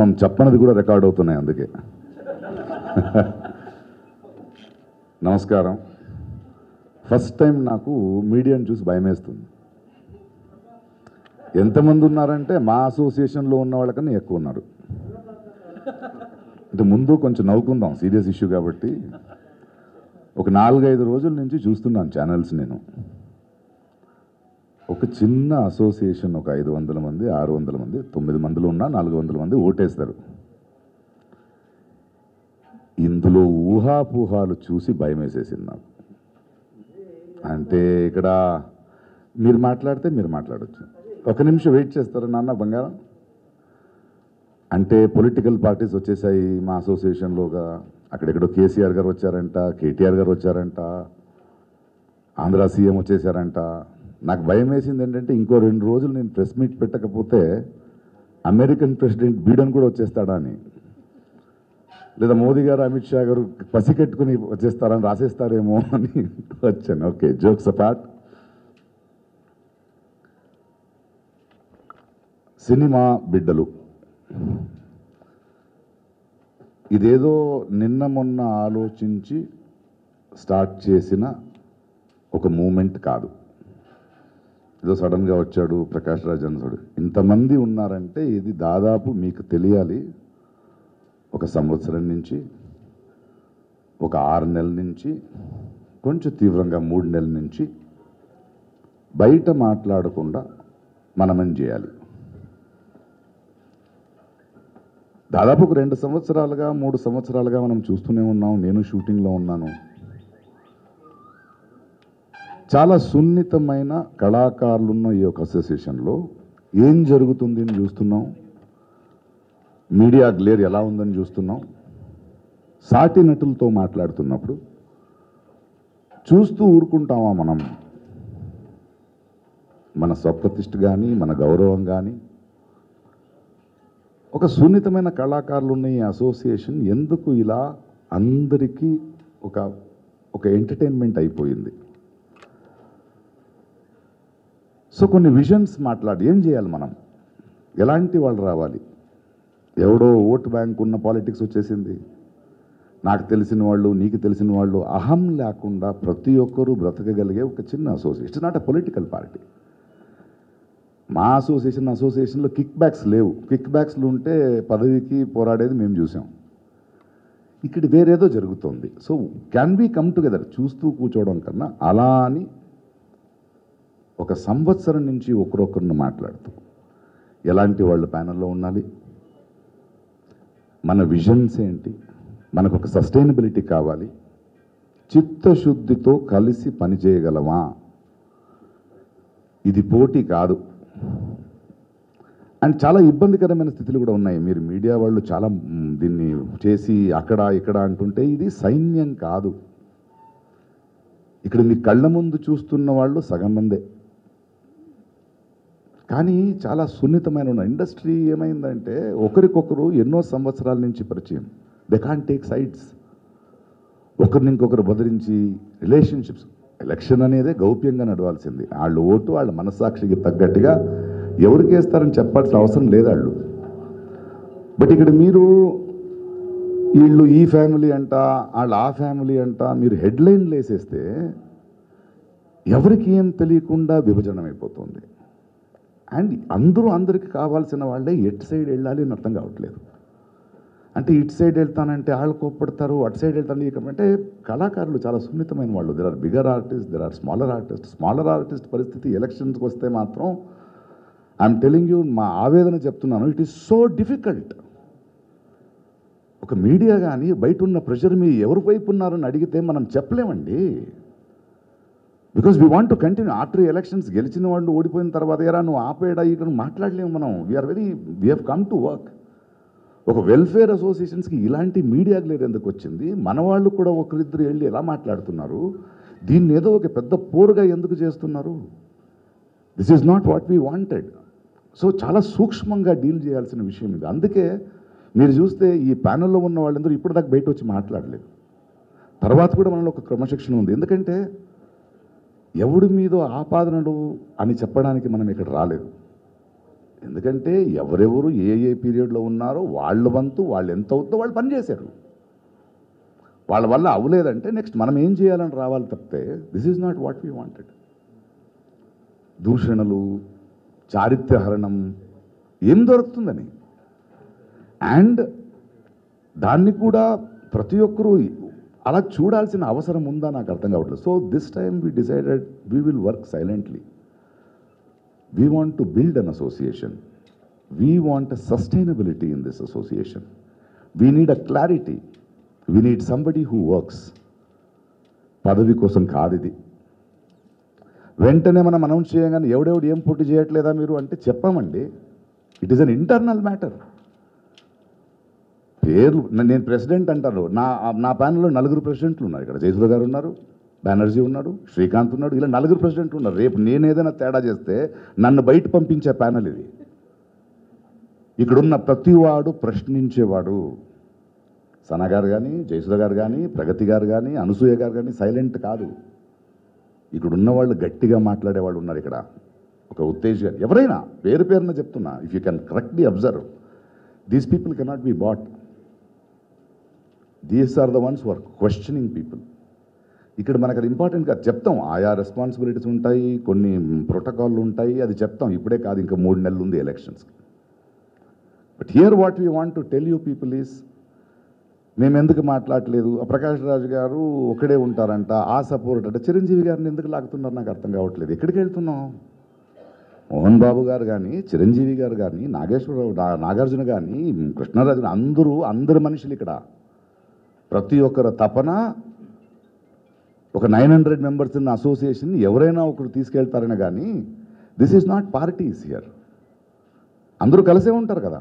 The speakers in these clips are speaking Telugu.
మనం చెప్పనది కూడా రికార్డ్ అవుతున్నాయి అందుకే. నమస్కారం. ఫస్ట్ టైం నాకు మీడియాని చూసి భయమేస్తుంది. ఎంతమంది ఉన్నారంటే మా అసోసియేషన్లో ఉన్న వాళ్ళకన్నా ఎక్కువ ఉన్నారు. అంటే ముందు కొంచెం నవ్వుకుందాం సీరియస్ ఇష్యూ కాబట్టి. ఒక నాలుగైదు రోజుల నుంచి చూస్తున్నాను ఛానల్స్ నేను. ఒక చిన్న అసోసియేషన్ ఒక ఐదు వందల మంది ఆరు వందల మంది తొమ్మిది మందిలో ఉన్న నాలుగు వందల మంది ఓటేస్తారు. ఇందులో ఊహాపోహాలు చూసి భయం వేసేసింది నాకు. అంటే ఇక్కడ మీరు మాట్లాడితే మీరు మాట్లాడచ్చు. ఒక నిమిషం వెయిట్ చేస్తారా నాన్న బంగారం? అంటే పొలిటికల్ పార్టీస్ వచ్చేసాయి మా అసోసియేషన్లోగా అక్కడెక్కడో కేసీఆర్ గారు వచ్చారంట కేటీఆర్ గారు వచ్చారంట ఆంధ్ర సీఎం వచ్చేసారంట. నాకు భయం వేసింది ఏంటంటే ఇంకో రెండు రోజులు నేను ప్రెస్ మీట్ పెట్టకపోతే అమెరికన్ ప్రెసిడెంట్ బీడన్ కూడా వచ్చేస్తాడా అని. లేదా మోదీ గారు అమిత్ షా గారు పసికెట్టుకుని వచ్చేస్తారని రాసేస్తారేమో అని వచ్చాను. Okay jokes apart. సినిమా బిడ్డలు. ఇదేదో నిన్న మొన్న ఆలోచించి స్టార్ట్ చేసిన ఒక మూమెంట్ కాదు. ఏదో సడన్గా వచ్చాడు ప్రకాష్ రాజ్ అన్నాడు. ఇంతమంది ఉన్నారంటే ఇది దాదాపు మీకు తెలియాలి. ఒక సంవత్సరం నుంచి ఒక ఆరు నెలల నుంచి కొంచెం తీవ్రంగా మూడు నెలల నుంచి బయట మాట్లాడకుండా మనమని చేయాలి? దాదాపు ఒక రెండు సంవత్సరాలుగా మూడు సంవత్సరాలుగా మనం చూస్తూనే ఉన్నాం. నేను షూటింగ్లో ఉన్నాను. చాలా సున్నితమైన కళాకారులు ఉన్న ఈ యొక్క అసోసియేషన్లో ఏం జరుగుతుంది అని చూస్తున్నాం? మీడియా గ్లేర్ ఎలా ఉందని చూస్తున్నాం? సాటి నటులతో మాట్లాడుతున్నప్పుడు చూస్తూ ఊరుకుంటామా మనం? మన స్వప్రతిష్ఠ కానీ మన గౌరవం కానీ ఒక సున్నితమైన కళాకారులు ఉన్న ఈ అసోసియేషన్ ఎందుకు ఇలా అందరికీ ఒక ఒక ఎంటర్టైన్మెంట్ అయిపోయింది? సో కొన్ని విజన్స్ మాట్లాడి ఏం చేయాలి మనం? ఎలాంటి వాళ్ళు రావాలి? ఎవడో ఓటు బ్యాంక్ ఉన్న పాలిటిక్స్ వచ్చేసింది. నాకు తెలిసిన వాళ్ళు నీకు తెలిసిన వాళ్ళు అహం లేకుండా ప్రతి ఒక్కరూ బ్రతకగలిగే ఒక చిన్న association it's not a political party మా అసోసియేషన్ అసోసియేషన్లో కిక్ బ్యాక్స్ లేవు. కిక్ బ్యాక్స్లు ఉంటే పదవికి పోరాడేది మేము చూసాం. ఇక్కడ వేరేదో జరుగుతోంది. So can be come together చూస్తూ కూర్చోవడం కన్నా అలా అని ఒక సంవత్సరం నుంచి ఒకరొకరిని మాట్లాడుతూ ఎలాంటి వాళ్ళు ప్యానల్లో ఉండాలి? మన విజన్స్ ఏంటి? మనకు ఒక సస్టైనబిలిటీ కావాలి. చిత్తశుద్ధితో కలిసి పనిచేయగలమా ఇది పోటీ కాదు. అండ్ చాలా ఇబ్బందికరమైన స్థితులు కూడా ఉన్నాయి. మీరు మీడియా వాళ్ళు చాలా దీన్ని చేసి అక్కడ ఇక్కడ అంటుంటే ఇది సైన్యం కాదు. ఇక్కడ మీ కళ్ళ ముందు చూస్తున్న వాళ్ళు సగం మందే. కానీ చాలా సున్నితమైన ఉన్న ఇండస్ట్రీ ఏమైందంటే ఒకరికొకరు ఎన్నో సంవత్సరాల నుంచి పరిచయం. దే కాన్ టేక్ సైడ్స్ ఒకరిని ఇంకొకరు బదిరించి రిలేషన్షిప్స్ ఎలక్షన్ అనేదే గౌప్యంగా నడవాల్సింది. వాళ్ళు ఓటు వాళ్ళ మనస్సాక్షికి తగ్గట్టుగా ఎవరికి వేస్తారని చెప్పాల్సిన అవసరం లేదు వాళ్ళు బట్ ఇక్కడ మీరు వీళ్ళు ఈ ఫ్యామిలీ అంట వాళ్ళు ఆ ఫ్యామిలీ అంట మీరు హెడ్లైన్లు వేసేస్తే ఎవరికి ఏం తెలియకుండా విభజనం అయిపోతుంది అండ్ అందరూ అందరికి కావాల్సిన వాళ్ళే ఎటు సైడ్ వెళ్ళాలి అని అర్థం కావట్లేదు. అంటే ఇటు సైడ్ వెళ్తానంటే వాళ్ళు కోప్పడతారు అటు సైడ్ వెళ్తాను ఇకంటే కళాకారులు చాలా సున్నితమైన వాళ్ళు. There are bigger artist there are smaller artist smaller artist పరిస్థితి ఎలక్షన్స్కి వస్తే మాత్రం ఐఎమ్ టెలింగ్ యూ మా ఆవేదన చెప్తున్నాను. ఇట్ ఈస్ సో డిఫికల్ట్ ఒక మీడియా కానీ బయట ఉన్న ప్రెషర్ మీ ఎవరి వైపు ఉన్నారని అడిగితే మనం చెప్పలేమండి. Because we want to continue after elections గెలిచిన వాళ్ళు ఓడిపోయిన తర్వాత ఎరా నువ్వు ఆపేడా ఇక్కడ మాట్లాడలేము మనం. We're very we have come to work ఒక వెల్ఫేర్ అసోసియేషన్స్కి ఇలాంటి మీడియా గ్లేర్ ఎందుకు వచ్చింది? మన వాళ్ళు కూడా ఒకరిద్దరు వెళ్ళి ఎలా మాట్లాడుతున్నారు? దీన్ని ఏదో ఒక పెద్ద పోరుగా ఎందుకు చేస్తున్నారు? This is not what we wanted so చాలా సూక్ష్మంగా డీల్ చేయాల్సిన విషయం ఇది. అందుకే మీరు చూస్తే ఈ ప్యానెల్లో ఉన్న వాళ్ళందరూ ఇప్పటిదాకా బయట వచ్చి మాట్లాడలేదు. తర్వాత కూడా మనలో ఒక క్రమశిక్షణ ఉంది. ఎందుకంటే ఎవడి మీదో ఆపాదనలు అని చెప్పడానికి మనం ఇక్కడ రాలేదు. ఎందుకంటే ఎవరెవరు ఏ ఏ పీరియడ్లో ఉన్నారో వాళ్ళ వంతు వాళ్ళు ఎంత అవుతుందో వాళ్ళు పనిచేశారు వాళ్ళ వల్ల అవ్వలేదంటే నెక్స్ట్ మనం ఏం చేయాలని రావాలి తప్పితే this is not what we wanted. దూషణలు చారిత్రహరణం ఏం దొరుకుతుందని. అండ్ దాన్ని కూడా ప్రతి ఒక్కరూ అలా చూడాల్సిన అవసరం ఉందా నాకు అర్థం కావట్లేదు. So this time we decided we will work silently we want to build an association we want sustainability in this association we need a clarity we need somebody who works పదవి కోసం కాదు ఇది. వెంటనే మనం అనౌన్స్ చేయగానే ఎవడెవడు ఏం పోటీ చేయట్లేదా మీరు? అంటే చెప్పామండి. It is an internal matter పేర్లు నేను ప్రెసిడెంట్ అంటారు నా నా ప్యానల్లో నలుగురు ప్రెసిడెంట్లు ఉన్నారు. ఇక్కడ జయసూర్య గారు ఉన్నారు బెనర్జీ ఉన్నాడు శ్రీకాంత్ ఉన్నాడు ఇలా నలుగురు ప్రెసిడెంట్లు ఉన్నారు. రేపు నేను ఏదైనా తేడా చేస్తే నన్ను బయట పంపించే ప్యానల్ ఇది. ఇక్కడున్న ప్రతివాడు ప్రశ్నించేవాడు. సనా గారు కానీ జయసుధ గారు కానీ ప్రగతి గారు కానీ అనసూయ గారు కానీ సైలెంట్ కాదు. ఇక్కడ ఉన్న వాళ్ళు గట్టిగా మాట్లాడే వాళ్ళు ఉన్నారు ఇక్కడ. ఒక ఉత్తేజ్ ఎవరైనా పేరు పేరున చెప్తున్నా. If you can correctly observe these people cannot be but these are the ones were questioning people ఇక్కడ మనకు అది ఇంపార్టెంట్గా చెప్తాం. ఆయా రెస్పాన్సిబిలిటీస్ ఉంటాయి కొన్ని ప్రోటోకాల్లు ఉంటాయి అది చెప్తాం. ఇప్పుడే కాదు ఇంకా మూడు నెలలు ఉంది ఎలక్షన్స్కి but here what we want to tell you people is మేము ఎందుకు మాట్లాడలేదు? ఆ ప్రకాష్ రాజు గారు ఒకడే ఉంటారంట ఆ సపోర్ట్ అంటే. చిరంజీవి గారిని ఎందుకు లాగుతున్నారు? నాకు అర్థం కావట్లేదు. ఎక్కడికి వెళ్తున్నాం? మోహన్ బాబు గారు కానీ చిరంజీవి గారు కానీ నాగేశ్వరరావు నా- నాగార్జున కానీ కృష్ణరాజు అందరూ అందరు మనుషులు ఇక్కడ. ప్రతి ఒక్కరి తపన ఒక నైన్ హండ్రెడ్ మెంబర్స్ ఉన్న అసోసియేషన్ ఎవరైనా ఒకరు తీసుకెళ్తారని కానీ this is not parties here. అందరూ కలిసే ఉంటారు కదా.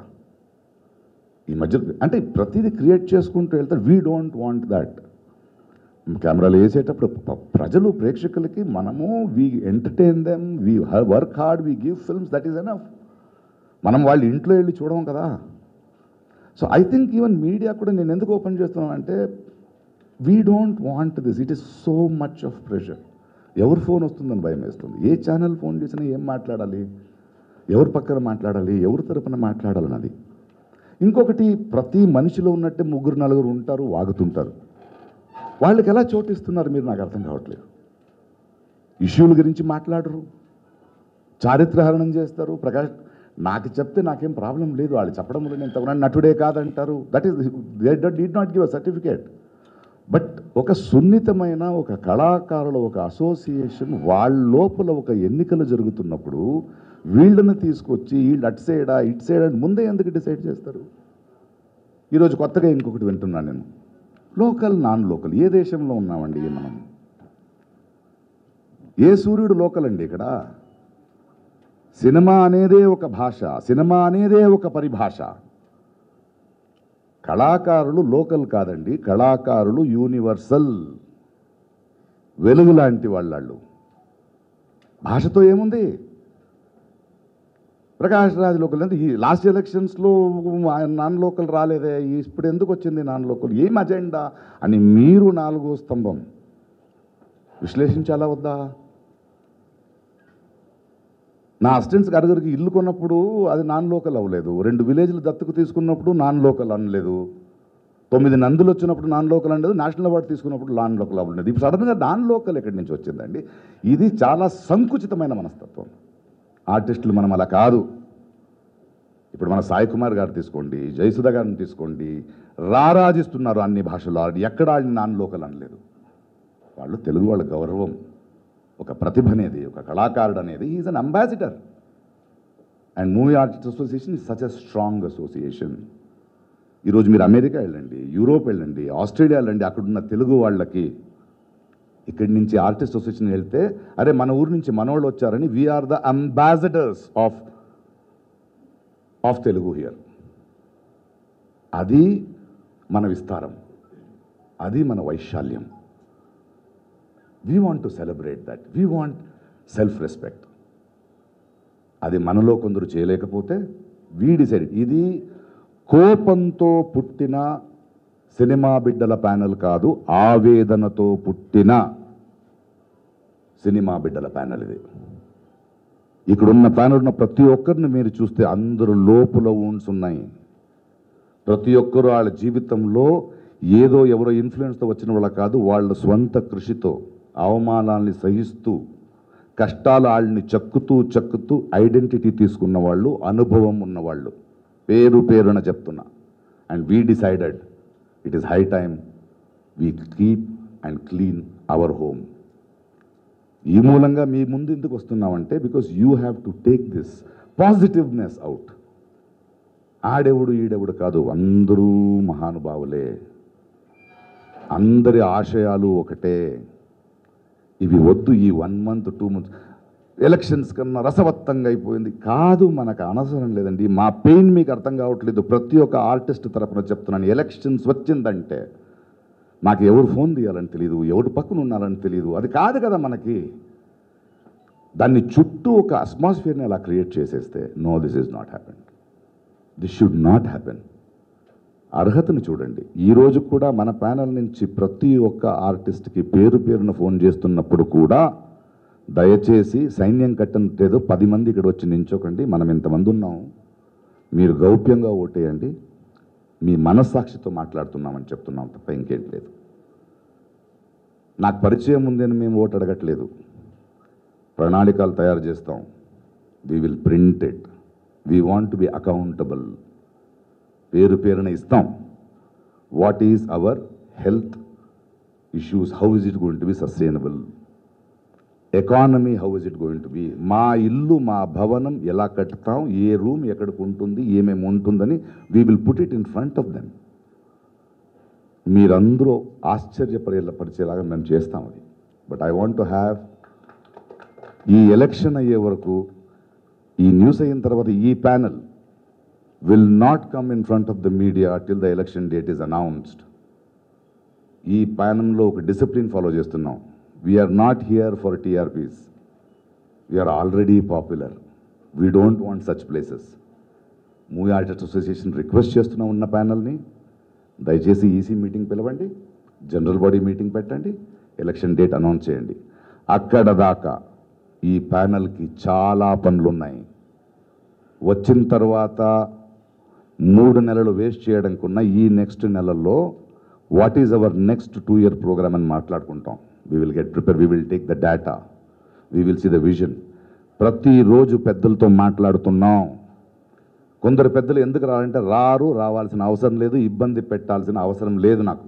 ఈ మధ్య అంటే ప్రతిదీ క్రియేట్ చేసుకుంటూ వెళ్తారు. వీ డోంట్ వాంట్ దట్ కెమెరాలు వేసేటప్పుడు ప్రజలు ప్రేక్షకులకి మనము we entertain them we work hard we give films that is enough మనం వాళ్ళ ఇంట్లో వెళ్ళి చూడడం కదా. So I think even media కూడా నేను ఎందుకు ఓపెన్ చేస్తున్నానంటే we don't want this it is so much of pressure ఎవరు ఫోన్ వస్తుందని భయం వేస్తుంది ఏ ఛానల్ ఫోన్ చేసినా ఏం మాట్లాడాలి ఎవరి పక్కన మాట్లాడాలి ఎవరి తరపున మాట్లాడాలన్నది ఇంకొకటి ప్రతి మనిషిలో ఉన్నట్టే ముగ్గురు నలుగురు ఉంటారు వాగుతుంటారు వాళ్ళకి ఎలా చోటిస్తున్నారు మీరు నాకు అర్థం కావట్లేదు ఇష్యూల గురించి మాట్లాడరు చారిత్రహరణం చేస్తారు ప్రకాష్ నాకు చెప్తే నాకేం ప్రాబ్లం లేదు. వాళ్ళు చెప్పడం వల్ల నేను తగిన నటుడే కాదంటారు. That is they did not give a certificate but ఒక సున్నితమైన ఒక కళాకారుల ఒక అసోసియేషన్ వాళ్ళ లోపల ఒక ఎన్నికలు జరుగుతున్నప్పుడు వీళ్ళని తీసుకొచ్చి వీళ్ళు అటు సైడా ఇటు సైడ్ అని ముందే ఎందుకు డిసైడ్ చేస్తారు? ఈరోజు కొత్తగా ఇంకొకటి వింటున్నాను నేను. లోకల్ నాన్ లోకల్ ఏ దేశంలో ఉన్నామండి మనం? ఏ సూర్యుడు లోకల్ అండి ఇక్కడ? సినిమా అనేదే ఒక భాష సినిమా అనేదే ఒక పరిభాష. కళాకారులు లోకల్ కాదండి కళాకారులు యూనివర్సల్. వెలుగు లాంటి వాళ్ళు భాషతో ఏముంది? ప్రకాష్ రాజ్ లోకల్ అంటే ఈ లాస్ట్ ఎలక్షన్స్లో నాన్ లోకల్ రాలేదే ఇప్పుడు ఎందుకు వచ్చింది నాన్ లోకల్? ఏం అజెండా? అని మీరు నాలుగో స్తంభం. విశ్లేషించాలా వద్దా? నా అసిస్టెంట్స్ అరుగురికి ఇల్లు కొన్నప్పుడు అది నాన్ లోకల్ అవ్వలేదు. రెండు విలేజ్లు దత్తుకు తీసుకున్నప్పుడు నాన్ లోకల్ అనలేదు. తొమ్మిది నందులు వచ్చినప్పుడు నాన్ లోకల్ అనలేదు. నేషనల్ అవార్డు తీసుకున్నప్పుడు నాన్ లోకల్ అవ్వలేదు. ఇప్పుడు సడన్గా నాన్ లోకల్ ఎక్కడి నుంచి వచ్చిందండి? ఇది చాలా సంకుచితమైన మనస్తత్వం. ఆర్టిస్టులు మనం అలా కాదు. ఇప్పుడు మన సాయి కుమార్ గారు తీసుకోండి జయసుధ గారిని తీసుకోండి రారాజిస్తున్నారు అన్ని భాషలు ఎక్కడ ఆయన నాన్ లోకల్ అనలేదు. వాళ్ళు తెలుగు వాళ్ళ గౌరవం. ఒక ప్రతిభ అనేది ఒక కళాకారుడు అనేది is an ambassador and movie artist association is such a strong association ఈరోజు మీరు అమెరికా వెళ్ళండి యూరోప్ వెళ్ళండి ఆస్ట్రేలియా వెళ్ళండి అక్కడున్న తెలుగు వాళ్ళకి ఇక్కడి నుంచి ఆర్టిస్ట్ అసోసియేషన్ వెళ్తే అరే మన ఊరు నుంచి మనోళ్ళు వచ్చారని we're the ambassadors of of Telugu here అది మన విస్తారం. అది మన వైశాల్యం. We want to celebrate that we want self respect అది మనలో కొందరు చేయలేకపోతే వీ డిసైడ్ ఇది కోపంతో పుట్టిన సినిమా బిడ్డల ప్యానెల్ కాదు ఆవేదనతో పుట్టిన సినిమా బిడ్డల ప్యానెల్ ఇది. ఇక్కడున్న ప్యానల్ ఉన్న ప్రతి ఒక్కరిని మీరు చూస్తే అందరూ లోపల ఊన్స్ ఉన్నాయి. ప్రతి ఒక్కరు వాళ్ళ జీవితంలో ఏదో ఎవరో ఇన్ఫ్లుయెన్స్తో వచ్చిన వాళ్ళ కాదు వాళ్ళ స్వంత కృషితో అవమానాల్ని సహిస్తూ కష్టాలు వాళ్ళని చక్కుతూ చక్కుతూ ఐడెంటిటీ తీసుకున్న వాళ్ళు అనుభవం ఉన్నవాళ్ళు పేరు పేరున చెప్తున్నా. And we decided it is high time we keep and clean our home ఈ మూలంగా మీ ముందు ఎందుకు వస్తున్నామంటే because you have to take this positiveness out ఆడెవడు ఈడెవడు కాదు అందరూ మహానుభావులే. అందరి ఆశయాలు ఒకటే. ఇవి వద్దు ఈ one month two months elections కన్నా రసవత్తంగా అయిపోయింది. కాదు మనకు అనవసరం లేదండి. మా పెయిన్ మీకు అర్థం కావట్లేదు. ప్రతి ఒక్క ఆర్టిస్ట్ తరపున చెప్తున్నాను ఎలక్షన్స్ వచ్చిందంటే మాకు ఎవరు ఫోన్ తీయాలని తెలియదు ఎవరు పక్కన ఉన్నారని తెలియదు అది కాదు కదా మనకి. దాన్ని చుట్టూ ఒక అట్మాస్ఫియర్ని అలా క్రియేట్ చేసేస్తే no this is not happen this should not happen అర్హతలు చూడండి. ఈరోజు కూడా మన ప్యానల్ నుంచి ప్రతి ఒక్క ఆర్టిస్ట్కి పేరు పేరున ఫోన్ చేస్తున్నప్పుడు కూడా దయచేసి సైన్యం కట్టనిదేదో పది మంది ఇక్కడ వచ్చి నించోకండి. మనం ఇంతమంది ఉన్నాం. మీరు గౌప్యంగా ఓటేయండి. మీ మనస్సాక్షితో మాట్లాడుతున్నామని చెప్తున్నాం తప్ప ఇంకేం లేదు. నాకు పరిచయం ఉందని మేము ఓటు అడగట్లేదు. ప్రణాళికలు తయారు చేస్తాం. We will print it we want be accountable పేరు పేరున ఇస్తాం. What is our health issues how is it going to be sustainable economy how is it going to be మా ఇల్లు మా భవనం ఎలా కట్టుతాం ఏ రూమ్ ఎక్కడికి ఉంటుంది? ఏమేమి ఉంటుందని we will put it in front of them మీరందరూ ఆశ్చర్యపడే పరిచేలాగా మేము చేస్తాం అది. But I want to have ఈ ఎలక్షన్ అయ్యే వరకు ఈ న్యూస్ అయిన తర్వాత ఈ panel will not come in front of the media till the election date is announced ఈ పయనంలో ఒక డిసిప్లిన్ ఫాలో చేస్తున్నాం. We're not here for TRPs we're already popular we don't want such places movie artist association request చేస్తున్నా ఉన్న ప్యానల్ని దయచేసి ఈసీ మీటింగ్ పిలవండి. జనరల్ బాడీ మీటింగ్ పెట్టండి. ఎలక్షన్ డేట్ అనౌన్స్ చేయండి. అక్కడ దాకా ఈ ప్యానల్కి చాలా పనులు ఉన్నాయి వచ్చిన తర్వాత మూడు నెలలు వేస్ట్ చేయడం కన్నా ఈ నెక్స్ట్ నెలల్లో what is our next two year program అని మాట్లాడుకుంటాం. We will get prepare we will take the data we will see the vision ప్రతిరోజు పెద్దలతో మాట్లాడుతున్నాం. కొందరు పెద్దలు ఎందుకు రావాలంటే రారు రావాల్సిన అవసరం లేదు ఇబ్బంది పెట్టాల్సిన అవసరం లేదు నాకు.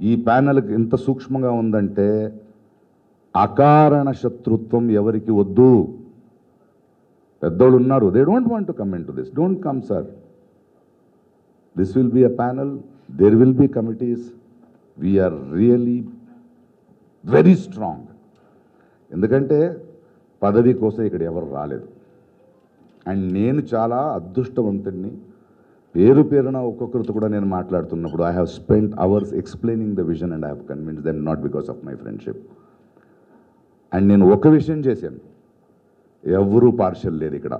ఈ ప్యానెల్కి ఎంత సూక్ష్మంగా ఉందంటే అకారణ శత్రుత్వం ఎవరికి వద్దు? పెద్దోళ్ళు ఉన్నారు. They don't want to come in to this don't come sir this will be a panel there will be committees we're really very strong ఎందుకంటే పదవి కోసం ఇక్కడ ఎవరు రాలేదు. అండ్ నేను చాలా అదృష్టవంతుడిని పేరు పేరున ఒక్కొక్కరితో కూడా నేను మాట్లాడుతున్నప్పుడు I have spend hours explaining the vision and I have convince them not because of my friendship and నేను ఒక విషయం చేశాను. ఎవరూ పార్షల్ లేదు ఇక్కడ.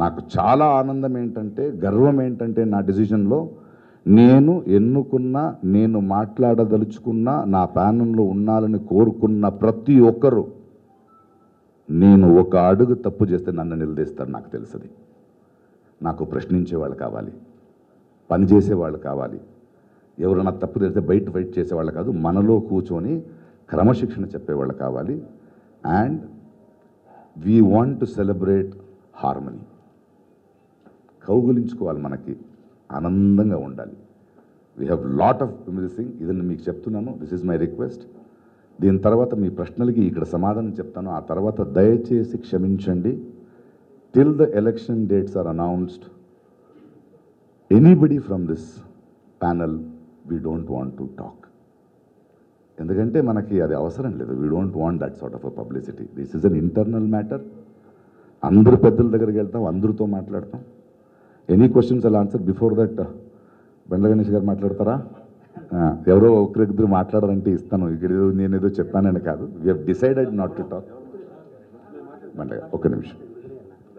నాకు చాలా ఆనందం ఏంటంటే గర్వం ఏంటంటే నా డిసిజన్లో నేను ఎన్నుకున్న నేను మాట్లాడదలుచుకున్న నా ప్యానంలో ఉండాలని కోరుకున్న ప్రతి ఒక్కరూ నేను ఒక అడుగు తప్పు చేస్తే నన్ను నిలదీస్తారు నాకు తెలుసది. నాకు ప్రశ్నించే వాళ్ళు కావాలి పని చేసేవాళ్ళు కావాలి. ఎవరైనా తప్పు తెలిస్తే బయట ఫైట్ చేసేవాళ్ళు కాదు మనలో కూర్చొని క్రమశిక్షణ చెప్పేవాళ్ళు కావాలి. And we want to celebrate harmony. కౌగులించుకోవాలి మనకి. ఆనందంగా ఉండాలి. We have lot of missing ఇదని మీకు చెప్తున్నాను. దిస్ ఇస్ మై రిక్వెస్ట్ దీని తర్వాత మీ ప్రశ్నలకి ఇక్కడ సమాధానం చెప్తాను. ఆ తర్వాత దయచేసి క్షమించండి. Till the election dates are announced anybody from this panel we don't want to talk ఎందుకంటే మనకి అది అవసరం లేదు. We don't want that sort of a publicity this is an internal matter అందరు పెద్దల దగ్గరికి వెళ్తాం అందరితో మాట్లాడతాం. ఎనీ క్వశ్చన్స్ అలా answer before that Bandla Ganesh గారు మాట్లాడతారా? ఎవరో ఎవరో ఒకరిద్దరు మాట్లాడారంటే ఇస్తాను. ఇక్కడ నేను ఏదో చెప్పానని కాదు. We have decided not to talk Bandla ఒక ఒక్క నిమిషం.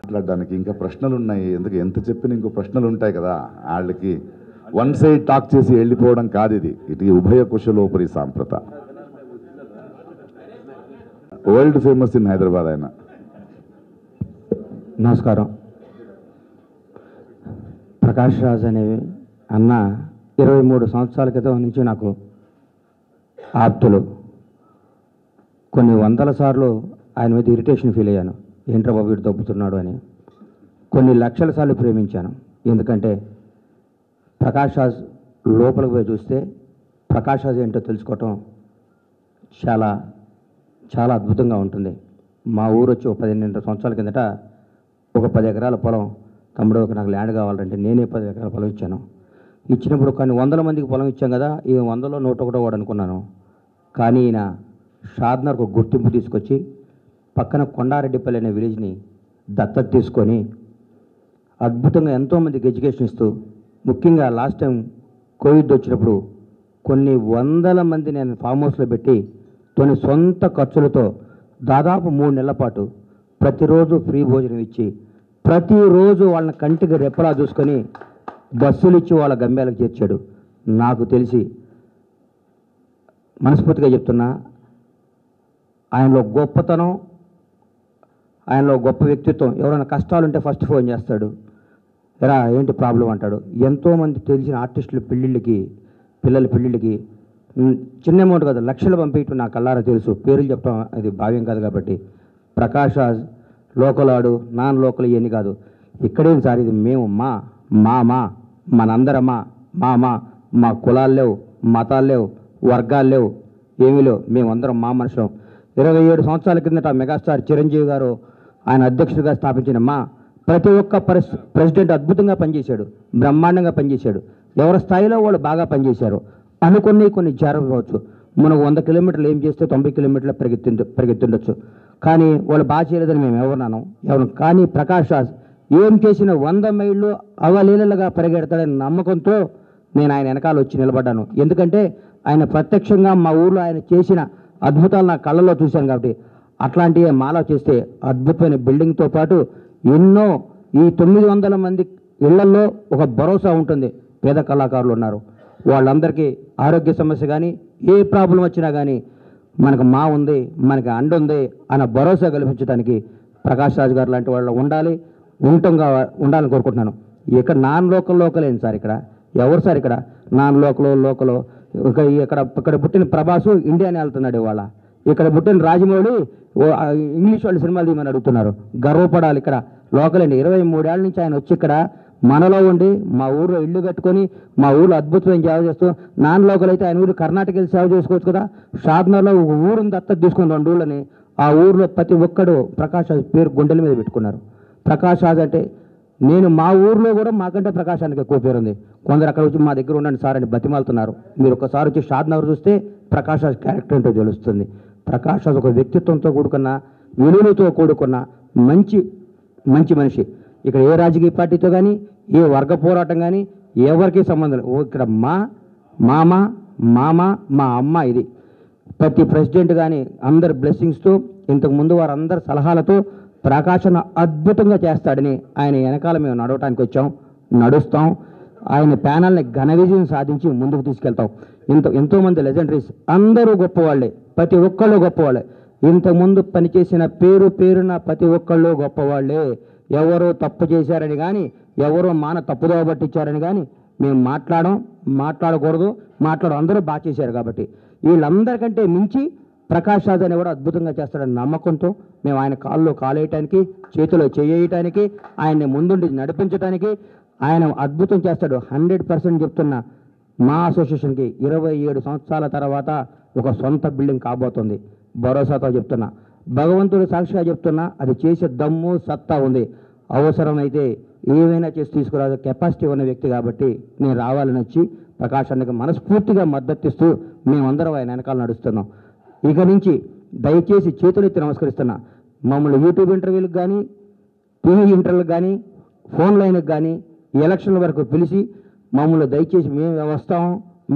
మాట్లాడడానికి ఇంకా ప్రశ్నలు ఉన్నాయి. ఎందుకు ఎంత చెప్పినా ఇంకో ప్రశ్నలు ఉంటాయి కదా. వాళ్ళకి వన్ సైడ్ టాక్ చేసి వెళ్ళిపోవడం కాదు ఇది. ఇది ఉభయ కుశలోపరి సాంప్రత. వరల్డ్ ఫేమస్ ఇన్ హైదరాబాద్ ఆయన. నమస్కారం. ప్రకాష్ రాజ్ అనే అన్న ఇరవై మూడు సంవత్సరాల క్రితం నుంచి నాకు ఆప్తులు. కొన్ని వందల సార్లు ఆయన మీద ఇరిటేషన్ ఫీల్ అయ్యాను. ఏంట్రా బాబు వీడు దొబ్బుతున్నాడు అని. కొన్ని లక్షల సార్లు ప్రేమించాను. ఎందుకంటే ప్రకాష్ రాజ్ లోపలికి పోయి చూస్తే ప్రకాష్ రాజ్ ఏంటో తెలుసుకోవటం చాలా చాలా అద్భుతంగా ఉంటుంది. మా ఊరు వచ్చి ఒక పదిహేను సంవత్సరాల కిందట ఒక పది ఎకరాల పొలం తమ్ముడు ఒక నాకు ల్యాండ్ కావాలంటే నేనే పది ఎకరాల పొలం ఇచ్చాను. ఇచ్చినప్పుడు కొన్ని వందల మందికి పొలం ఇచ్చాం కదా ఈ వందలో నూట ఒకటో వాడు అనుకున్నాను. కానీ ఈయన షాద్నర్కు ఒక గుర్తింపు తీసుకొచ్చి పక్కన కొండారెడ్డిపల్లి అనే విలేజ్ని దత్తత తీసుకొని అద్భుతంగా ఎంతోమందికి ఎడ్యుకేషన్ ఇస్తూ ముఖ్యంగా లాస్ట్ టైం కోవిడ్ వచ్చినప్పుడు కొన్ని వందల మంది నేను ఫామ్ హౌస్లో పెట్టి తన సొంత ఖర్చులతో దాదాపు మూడు నెలల పాటు ప్రతిరోజు ఫ్రీ భోజనం ఇచ్చి ప్రతిరోజు వాళ్ళని కంటికి రెప్పలా చూసుకొని బస్సులు ఇచ్చి వాళ్ళ గమ్యాలకు చేర్చాడు. నాకు తెలిసి మనస్ఫూర్తిగా చెప్తున్నా ఆయనలో గొప్పతనం ఆయనలో గొప్ప వ్యక్తిత్వం ఎవరైనా కష్టాలు ఉంటే ఫస్ట్ ఫోన్ చేస్తాడు. ఎరా ఏంటి ప్రాబ్లం అంటాడు. ఎంతోమంది తెలిసిన ఆర్టిస్టులు పెళ్ళిళ్ళకి పిల్లల పెళ్ళిళ్ళకి చిన్న అమౌంట్ కదా లక్షలు పంపించడం నా కల్లారా తెలుసు. పేర్లు చెప్పడం అది భావ్యం కాదు కాబట్టి. ప్రకాష్ లోకలాడు నాన్ లోకల్ ఇవన్నీ కాదు. ఇక్కడేం సార్ ఇది మేము మా మా మా మనందరమా మా మా మా కులాలు లేవు మతాలు లేవు వర్గాలు లేవు ఏమీ లేవు. మేమందరం మా మనుషులం. ఇరవై ఏడు సంవత్సరాల కిందట మెగాస్టార్ చిరంజీవి గారు ఆయన అధ్యక్షుడిగా స్థాపించిన మా ప్రతి ఒక్క ప్రెస్ ప్రెసిడెంట్ అద్భుతంగా పనిచేశాడు బ్రహ్మాండంగా పనిచేశాడు. ఎవరి స్థాయిలో వాళ్ళు బాగా పనిచేశారు. అనుకుని కొన్ని జరగవచ్చు. మనం వంద కిలోమీటర్లు ఏం చేస్తే తొంభై కిలోమీటర్లు పరిగెత్తి పరిగెత్తుండొచ్చు. కానీ వాళ్ళు బాగా చేయలేదని మేము ఎవరున్నాను ఎవరు కానీ ప్రకాష్ రాజ్ ఏం చేసిన వంద మైళ్ళు అవలీలలుగా పరిగెడతాడని నమ్మకంతో నేను ఆయన వెనకాల వచ్చి నిలబడ్డాను. ఎందుకంటే ఆయన ప్రత్యక్షంగా మా ఊర్లో ఆయన చేసిన అద్భుతాలు నా కళ్ళలో చూశాను కాబట్టి అట్లాంటివి మాలా చేస్తే అద్భుతమైన బిల్డింగ్తో పాటు ఎన్నో ఈ తొమ్మిది వందల మంది ఇళ్ళలో ఒక భరోసా ఉంటుంది. పేద కళాకారులు ఉన్నారు. వాళ్ళందరికీ ఆరోగ్య సమస్య కానీ ఏ ప్రాబ్లం వచ్చినా కానీ మనకు మా ఉంది మనకి అండ ఉంది అన్న భరోసా కల్పించడానికి ప్రకాష్ రాజు గారు లాంటి వాళ్ళు ఉండాలి ఉండటంగా ఉండాలని కోరుకుంటున్నాను. ఇక్కడ నాన్ లోకల్ లోకల్ సార్ ఇక్కడ? ఎవరు సార్ ఇక్కడ? Non local local. ఇక్కడ ఇక్కడ పుట్టిన ప్రభాసు ఇండియాని వెళ్తున్నాడు ఇవాళ. ఇక్కడ పుట్టిన రాజమౌళి ఇంగ్లీష్ వాళ్ళు సినిమాలు తీయమని అడుగుతున్నారు. గర్వపడాలి ఇక్కడ. లోకల్ అండి. ఇరవై మూడేళ్ళ నుంచి ఆయన వచ్చి ఇక్కడ మనలో ఉండి మా ఊర్లో ఇల్లు కట్టుకొని మా ఊర్లో అద్భుతమైన సేవ చేస్తూ నాన్ లోకల్ అయితే ఆయన ఊరు కర్ణాటక వెళ్ళి సేవ చేసుకోవచ్చు కదా. షాద్నర్లో ఒక ఊరుని దత్తత తీసుకుని రెండు ఊళ్ళని ఆ ఊర్లో ప్రతి ఒక్కడు ప్రకాష్ రాజ్ పేరు గుండెల మీద పెట్టుకున్నారు. ప్రకాష్ రాజ్ అంటే నేను మా ఊర్లో కూడా మాకంటే ప్రకాశానికి ఎక్కువ పేరు ఉంది. కొందరు అక్కడ వచ్చి మా దగ్గర ఉండండి సార్ అని బతిమాలుతున్నారు. మీరు ఒకసారి వచ్చి షాద్నగర్ చూస్తే ప్రకాష్ రాజ్ క్యారెక్టర్ ఏంటో తెలుస్తుంది. ప్రకాష్ రాజ్ ఒక వ్యక్తిత్వంతో కూడుకున్న విలువలతో కూడుకున్న మంచి మంచి మనిషి. ఇక్కడ ఏ రాజకీయ పార్టీతో కానీ ఏ వర్గ పోరాటం కానీ ఎవరికి సంబంధం ఇక్కడ మా మామ మామ మా అమ్మ ఇది. ప్రతి ప్రెసిడెంట్ కానీ అందరి బ్లెస్సింగ్స్తో ఇంతకు ముందు వారందరి సలహాలతో ప్రకాశన అద్భుతంగా చేస్తాడని ఆయన వెనకాల మేము నడవటానికి వచ్చాం నడుస్తాం. ఆయన ప్యానల్ని ఘన విజయం సాధించి ముందుకు తీసుకెళ్తాం. ఇంత ఎంతోమంది లెజెండరీస్ అందరూ గొప్పవాళ్ళే ప్రతి ఒక్కళ్ళు గొప్పవాళ్ళే ఇంతకుముందు పనిచేసిన పేరు పేరున ప్రతి ఒక్కళ్ళు గొప్పవాళ్ళే ఎవరో తప్పు చేశారని కానీ ఎవరో మాన తప్పుదో పట్టించారని కానీ మేము మాట్లాడడం మాట్లాడకూడదు మాట్లాడడం అందరూ బాగా చేశారు కాబట్టి. వీళ్ళందరికంటే మించి ప్రకాష్ రాజ్ అని కూడా అద్భుతంగా చేస్తాడని నమ్మకంతో మేము ఆయన కాల్లో కాలేయటానికి చేతిలో చేయటానికి ఆయన్ని ముందుండి నడిపించడానికి ఆయన అద్భుతం చేస్తాడు. హండ్రెడ్ పర్సెంట్ చెప్తున్నా మా అసోసియేషన్కి ఇరవై ఏడు సంవత్సరాల తర్వాత ఒక సొంత బిల్డింగ్ కాబోతుంది. భరోసాతో చెప్తున్నా. భగవంతుడు సాక్షిగా చెప్తున్నా అది చేసే దమ్ము సత్తా ఉంది. అవసరమైతే ఏమైనా చేసి తీసుకురా కెపాసిటీ ఉన్న వ్యక్తి కాబట్టి నేను రావాలని వచ్చి ప్రకాశానికి మనస్ఫూర్తిగా మద్దతిస్తూ మేమందరం ఆయన వెనకాల నడుస్తున్నాం. ఇక నుంచి దయచేసి చేతులెత్తి నమస్కరిస్తున్నా. మమ్మల్ని యూట్యూబ్ ఇంటర్వ్యూలకు కానీ టీవీ ఇంటర్వ్యూలకు కానీ ఫోన్ లైన్కి కానీ ఎలక్షన్ల వరకు పిలిచి మమ్మల్ని దయచేసి మేము వస్తాం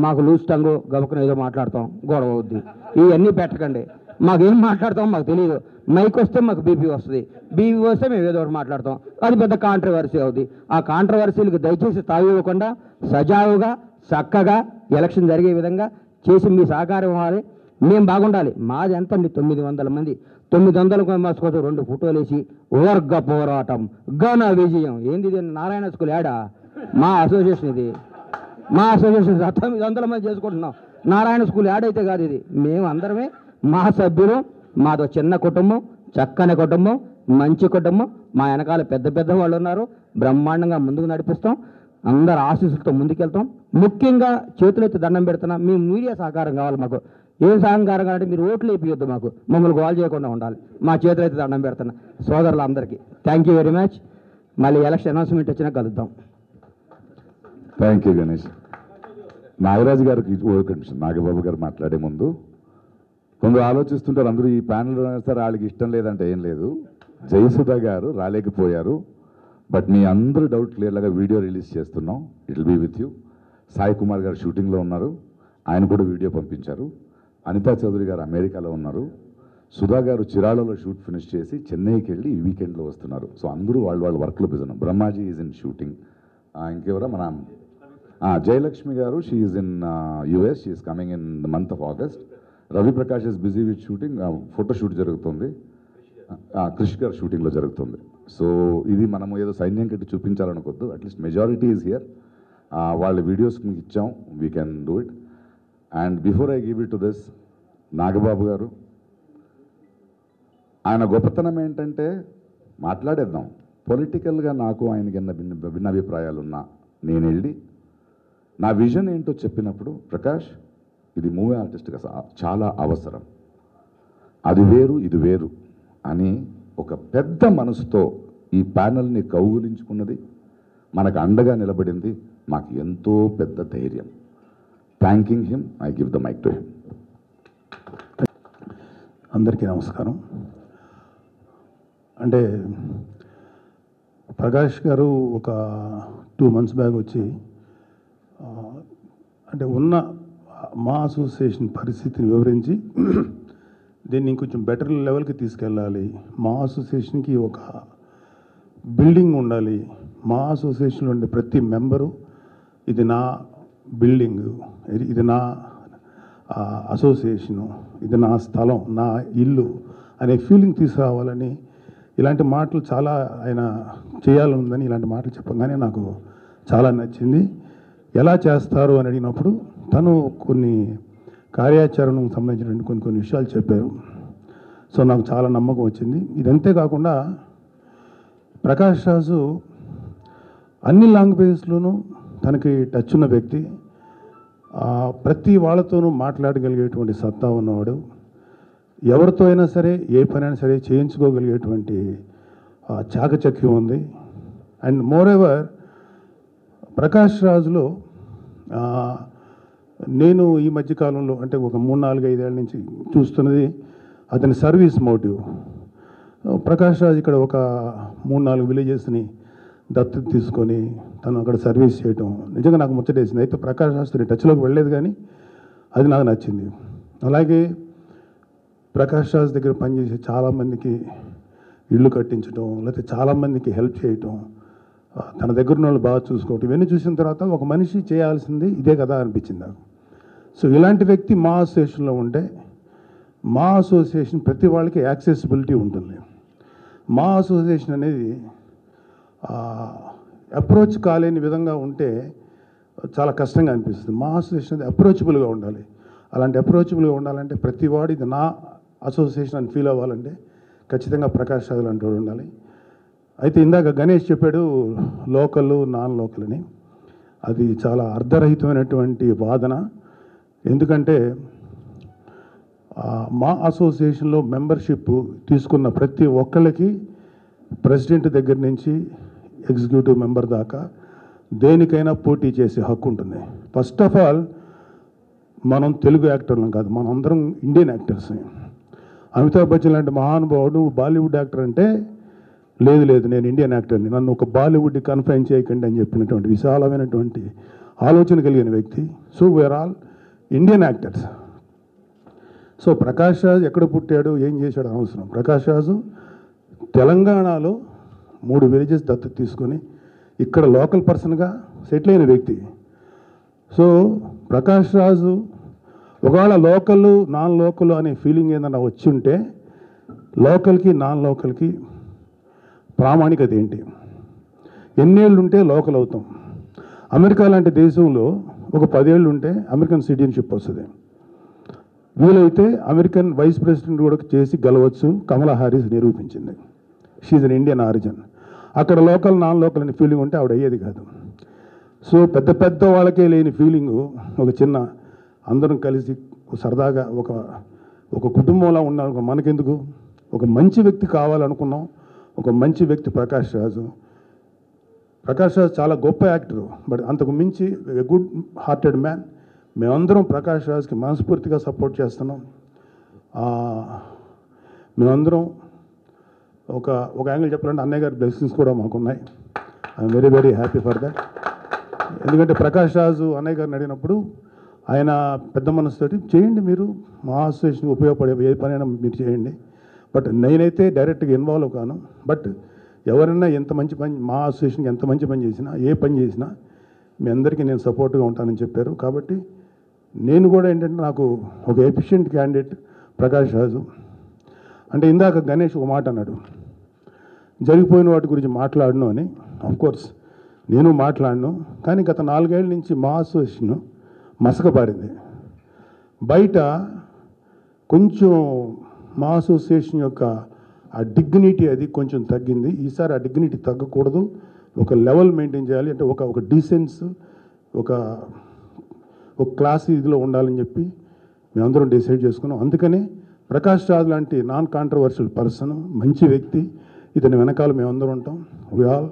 మాకు లూస్ టంగు గబుకుని ఏదో మాట్లాడతాం గొడవ అవుద్ది. ఇవన్నీ పెట్టకండి. మాకేం మాట్లాడతాం మాకు తెలియదు మైక్ వస్తే మాకు బీపీ వస్తుంది. బీపీ వస్తే మేము ఏదో ఒకటి మాట్లాడతాం. అది పెద్ద కాంట్రవర్సీ అవుతుంది ఆ కాంట్రవర్సీలకు దయచేసి తావివ్వకుండా సజావుగా చక్కగా ఎలక్షన్ జరిగే విధంగా చేసి మీ సహకారం ఇవ్వాలి. మేము బాగుండాలి. మాది ఎంత అండి? తొమ్మిది వందల మంది. తొమ్మిది వందల మెంబర్స్ కోసం రెండు ఫోటోలు వేసి వర్గ పోరాటం ఘన విజయం. ఏంది ఇది? నారాయణ స్కూల్ ఏడా మా అసోసియేషన్ ఇది. మా అసోసియేషన్ తొమ్మిది వందల మంది చేసుకుంటున్నాం. నారాయణ స్కూల్ యాడ్ అయితే కాదు ఇది. మేము అందరమే మా సభ్యులు మాతో చిన్న కుటుంబం చక్కని కుటుంబం మంచి కుటుంబం మా వెనకాల పెద్ద పెద్ద వాళ్ళు ఉన్నారు బ్రహ్మాండంగా ముందుకు నడిపిస్తాం అందరు ఆశీస్సులతో ముందుకెళ్తాం ముఖ్యంగా చేతులైతే దండం పెడుతున్నాం మీ మీడియా సహకారం కావాలి మాకు ఏం సహకారం కావాలంటే మీరు ఓట్లు వేపియొద్దు మాకు మమ్మల్ని గోల్ చేయకుండా ఉండాలి మా చేతులైతే దండం పెడుతున్నా సోదరులందరికీ థ్యాంక్ యూ వెరీ మచ్ మళ్ళీ ఎలక్షన్ అనౌన్స్మెంట్ వచ్చినా కలుద్దాం థ్యాంక్ యూ గణేష్ నాగరాజు గారికి ఓ నాగబాబు గారు మాట్లాడే ముందు కొందరు ఆలోచిస్తుంటారు అందరూ ఈ ప్యానల్ సార్ వాళ్ళకి ఇష్టం లేదంటే ఏం లేదు. జయసుధ గారు రాలేకపోయారు. బట్ మీ అందరూ డౌట్ క్లియర్గా వీడియో రిలీజ్ చేస్తున్నాం. It will be with you. Sai Kumar garu షూటింగ్లో ఉన్నారు. ఆయన కూడా వీడియో పంపించారు. అనితా చౌదరి గారు అమెరికాలో ఉన్నారు. సుధా గారు చిరాలలో షూట్ ఫినిష్ చేసి చెన్నైకి వెళ్ళి ఈ వీకెండ్లో వస్తున్నారు. సో అందరూ వాళ్ళు వాళ్ళ వర్క్లో బిజీ ఉన్నారు. Brahmaji is in shooting. ఇంకెవరా? మన Jayalakshmi garu she is in US she's coming in the month of August. Ravi Prakash is busy with shooting. Photo shoot జరుగుతుంది. కృషి గారు షూటింగ్లో జరుగుతుంది. సో ఇది మనం ఏదో సైన్యం కట్టి చూపించాలనుకోద్దు అట్లీస్ట్ మెజారిటీ ఈజ్ హియర్ వాళ్ళ వీడియోస్ మీకు ఇచ్చాం. We can do it and before I give it to this Nagababu garu ఆయన గొప్పతనం ఏంటంటే మాట్లాడేద్దాం. పొలిటికల్గా నాకు ఆయనకి ఎన్న భిన్న భిన్న అభిప్రాయాలు ఉన్నా నేను వెళ్ళి నా విజన్ ఏంటో చెప్పినప్పుడు ప్రకాష్ ఇది మూవీ ఆర్టిస్ట్గా చాలా అవసరం. అది వేరు ఇది వేరు అని ఒక పెద్ద మనసుతో ఈ ప్యానల్ని కౌగులించుకున్నది మనకు అండగా నిలబడింది మాకు ఎంతో పెద్ద ధైర్యం. Thanking him I give the mike to him అందరికీ నమస్కారం. అంటే ప్రకాష్ గారు ఒక టూ మంత్స్ బ్యాక్ వచ్చి అంటే ఉన్న మా అసోసియేషన్ పరిస్థితిని వివరించి దీన్ని ఇంకొంచెం బెటర్ లెవెల్కి తీసుకెళ్ళాలి. మా అసోసియేషన్కి ఒక బిల్డింగ్ ఉండాలి. మా అసోసియేషన్లో ఉండే ప్రతి మెంబరు ఇది నా బిల్డింగ్. ఇది- నా అసోసియేషను. ఇది నా స్థలం నా ఇల్లు అనే ఫీలింగ్ తీసుకురావాలని ఇలాంటి మాటలు చాలా ఆయన చేయాలనుందని ఇలాంటి మాటలు చెప్పగానే నాకు చాలా నచ్చింది. ఎలా చేస్తారు అని అడిగినప్పుడు తను కొన్ని కార్యాచరణకు సంబంధించినటువంటి కొన్ని కొన్ని విషయాలు చెప్పారు. సో నాకు చాలా నమ్మకం వచ్చింది. ఇదంతే కాకుండా ప్రకాష్ రాజు అన్ని లాంగ్వేజెస్లోనూ తనకి టచ్ ఉన్న వ్యక్తి. ప్రతి వాళ్ళతోనూ మాట్లాడగలిగేటువంటి సత్తా ఉన్నవాడు. ఎవరితో అయినా సరే ఏ పనైనా సరే చేయించుకోగలిగేటువంటి చాకచక్యం ఉంది. అండ్ మోర్ ఎవర్ ప్రకాష్ రాజులో నేను ఈ మధ్యకాలంలో అంటే ఒక మూడు నాలుగు ఐదేళ్ళ నుంచి చూస్తున్నది అతని సర్వీస్ మోటివ్. ప్రకాష్ రాజ్ ఇక్కడ ఒక మూడు నాలుగు విలేజెస్ని దత్తత తీసుకొని తను అక్కడ సర్వీస్ చేయటం నిజంగా నాకు ముచ్చటేసింది. అయితే ప్రకాష్ రాజ్ టచ్లోకి వెళ్ళలేదు కానీ అది నాకు నచ్చింది. అలాగే ప్రకాష్ రాజ్ దగ్గర పనిచేసే చాలామందికి ఇల్లు కట్టించడం లేకపోతే చాలామందికి హెల్ప్ చేయటం తన దగ్గర ఉన్న వాళ్ళు బాగా చూసుకోవటం. ఇవన్నీ చూసిన తర్వాత ఒక మనిషి చేయాల్సింది ఇదే కదా అనిపించింది నాకు. సో ఇలాంటి వ్యక్తి మా అసోసియేషన్లో ఉంటే మా అసోసియేషన్ ప్రతి వాళ్ళకి యాక్సెసిబిలిటీ ఉంటుంది. మా అసోసియేషన్ అనేది అప్రోచ్ కాలేని విధంగా ఉంటే చాలా కష్టంగా అనిపిస్తుంది. మా అసోసియేషన్ అనేది అప్రోచబుల్గా ఉండాలి. అలాంటి అప్రోచబుల్గా ఉండాలంటే ప్రతి వాడు ఇది నా అసోసియేషన్ అని ఫీల్ అవ్వాలంటే ఖచ్చితంగా ప్రకాష్ రాజు లాంటి ఉండాలి. అయితే ఇందాక గణేష్ చెప్పాడు లోకల్ నాన్ లోకల్ అని అది చాలా అర్ధరహితమైనటువంటి వాదన. ఎందుకంటే మా అసోసియేషన్లో మెంబర్షిప్ తీసుకున్న ప్రతి ఒక్కళ్ళకి ప్రెసిడెంట్ దగ్గర నుంచి ఎగ్జిక్యూటివ్ మెంబర్ దాకా దేనికైనా పోటీ చేసే హక్కు ఉంటుంది. ఫస్ట్ ఆఫ్ ఆల్ మనం తెలుగు యాక్టర్లం కాదు మనం అందరం ఇండియన్ యాక్టర్స్. అమితాబ్ బచ్చన్ లాంటి మహానుభావుడు బాలీవుడ్ యాక్టర్ అంటే లేదు లేదు నేను ఇండియన్ యాక్టర్ని నన్ను ఒక బాలీవుడ్ కన్ఫైన్ చేయకండి అని చెప్పినటువంటి విశాలమైనటువంటి ఆలోచన కలిగిన వ్యక్తి. So we're all Indian actors so Prakash Raj ఎక్కడ పుట్టాడు? ఏం చేశాడు? అవసరం ప్రకాష్ రాజు తెలంగాణలో మూడు విలేజెస్ దత్తత తీసుకొని ఇక్కడ లోకల్ పర్సన్గా సెటిల్ అయిన వ్యక్తి. సో ప్రకాష్ రాజు ఒకవేళ లోకల్ నాన్ లోకల్ అనే ఫీలింగ్ ఏదైనా వచ్చి ఉంటే లోకల్కి నాన్ లోకల్కి ప్రామాణికత ఏంటి ఎన్నేళ్ళు ఉంటే లోకల్ అవుతాం అమెరికా లాంటి దేశంలో ఒక పదేళ్ళు ఉంటే అమెరికన్ సిటిజన్షిప్ వస్తుంది. వీలైతే అమెరికన్ వైస్ ప్రెసిడెంట్ కూడా చేసి గెలవచ్చు కమలా హారిస్ నిరూపించింది. షీజ్ అన్ ఇండియన్ ఆరిజిన్ అక్కడ లోకల్ నాన్ లోకల్ అనే ఫీలింగ్ ఉంటే ఆవిడ అయ్యేది కాదు. సో పెద్ద పెద్ద వాళ్ళకే లేని ఫీలింగు ఒక చిన్న అందరం కలిసి సరదాగా ఒక ఒక కుటుంబంలా ఉన్న. మనకెందుకు? ఒక మంచి వ్యక్తి కావాలనుకున్నాం. ఒక మంచి వ్యక్తి ప్రకాష్ రాజు. ప్రకాష్ రాజ్ చాలా గొప్ప యాక్టర్. బట్ అంతకు మించి ఎ గుడ్ హార్టెడ్ మ్యాన్. మేమందరం ప్రకాష్ రాజ్కి మనస్ఫూర్తిగా సపోర్ట్ చేస్తున్నాం. మేమందరం ఒక ఒక యాంగిల్ చెప్పాలంటే అన్నయ్య గారి బ్లెస్సింగ్స్ కూడా మాకున్నాయి. I'm very very happy for that. ఎందుకంటే ప్రకాష్ రాజు అన్నయ్య గారిని అడిగినప్పుడు ఆయన పెద్ద మనసుతోటి చేయండి మీరు మా అసోసియేషన్ ఉపయోగపడే ఏ పనైనా మీరు చేయండి. బట్ నేనైతే డైరెక్ట్గా ఇన్వాల్వ్ కాను బట్ ఎవరైనా ఎంత మంచి పని మా అసోసియేషన్కి ఎంత మంచి పని చేసినా ఏ పని చేసినా మీ అందరికీ నేను సపోర్ట్గా ఉంటానని చెప్పారు. కాబట్టి నేను కూడా ఏంటంటే నాకు ఒక ఎఫిషియెంట్ క్యాండిడేట్ ప్రకాష్ రాజు. అంటే ఇందాక గణేష్ ఒక మాట అన్నాడు. జరిగిపోయిన వాటి గురించి మాట్లాడను అని. కోర్స్ నేను మాట్లాడను. కానీ గత నాలుగేళ్ళ నుంచి మా అసోసియేషన్ మసకబారింది బయట కొంచెం మా అసోసియేషన్ యొక్క ఆ డిగ్నిటీ అది కొంచెం తగ్గింది. ఈసారి ఆ డిగ్నిటీ తగ్గకూడదు. ఒక లెవెల్ మెయింటైన్ చేయాలి. అంటే ఒక ఒక డీసెన్స్ ఒక ఒక క్లాస్ ఇదిలో ఉండాలని చెప్పి మేమందరం డిసైడ్ చేసుకున్నాం. అందుకనే ప్రకాష్ రాజ్ లాంటి నాన్ కాంట్రవర్షియల్ పర్సన్ మంచి వ్యక్తి ఇతని వెనకాల మేమందరం ఉంటాం. We all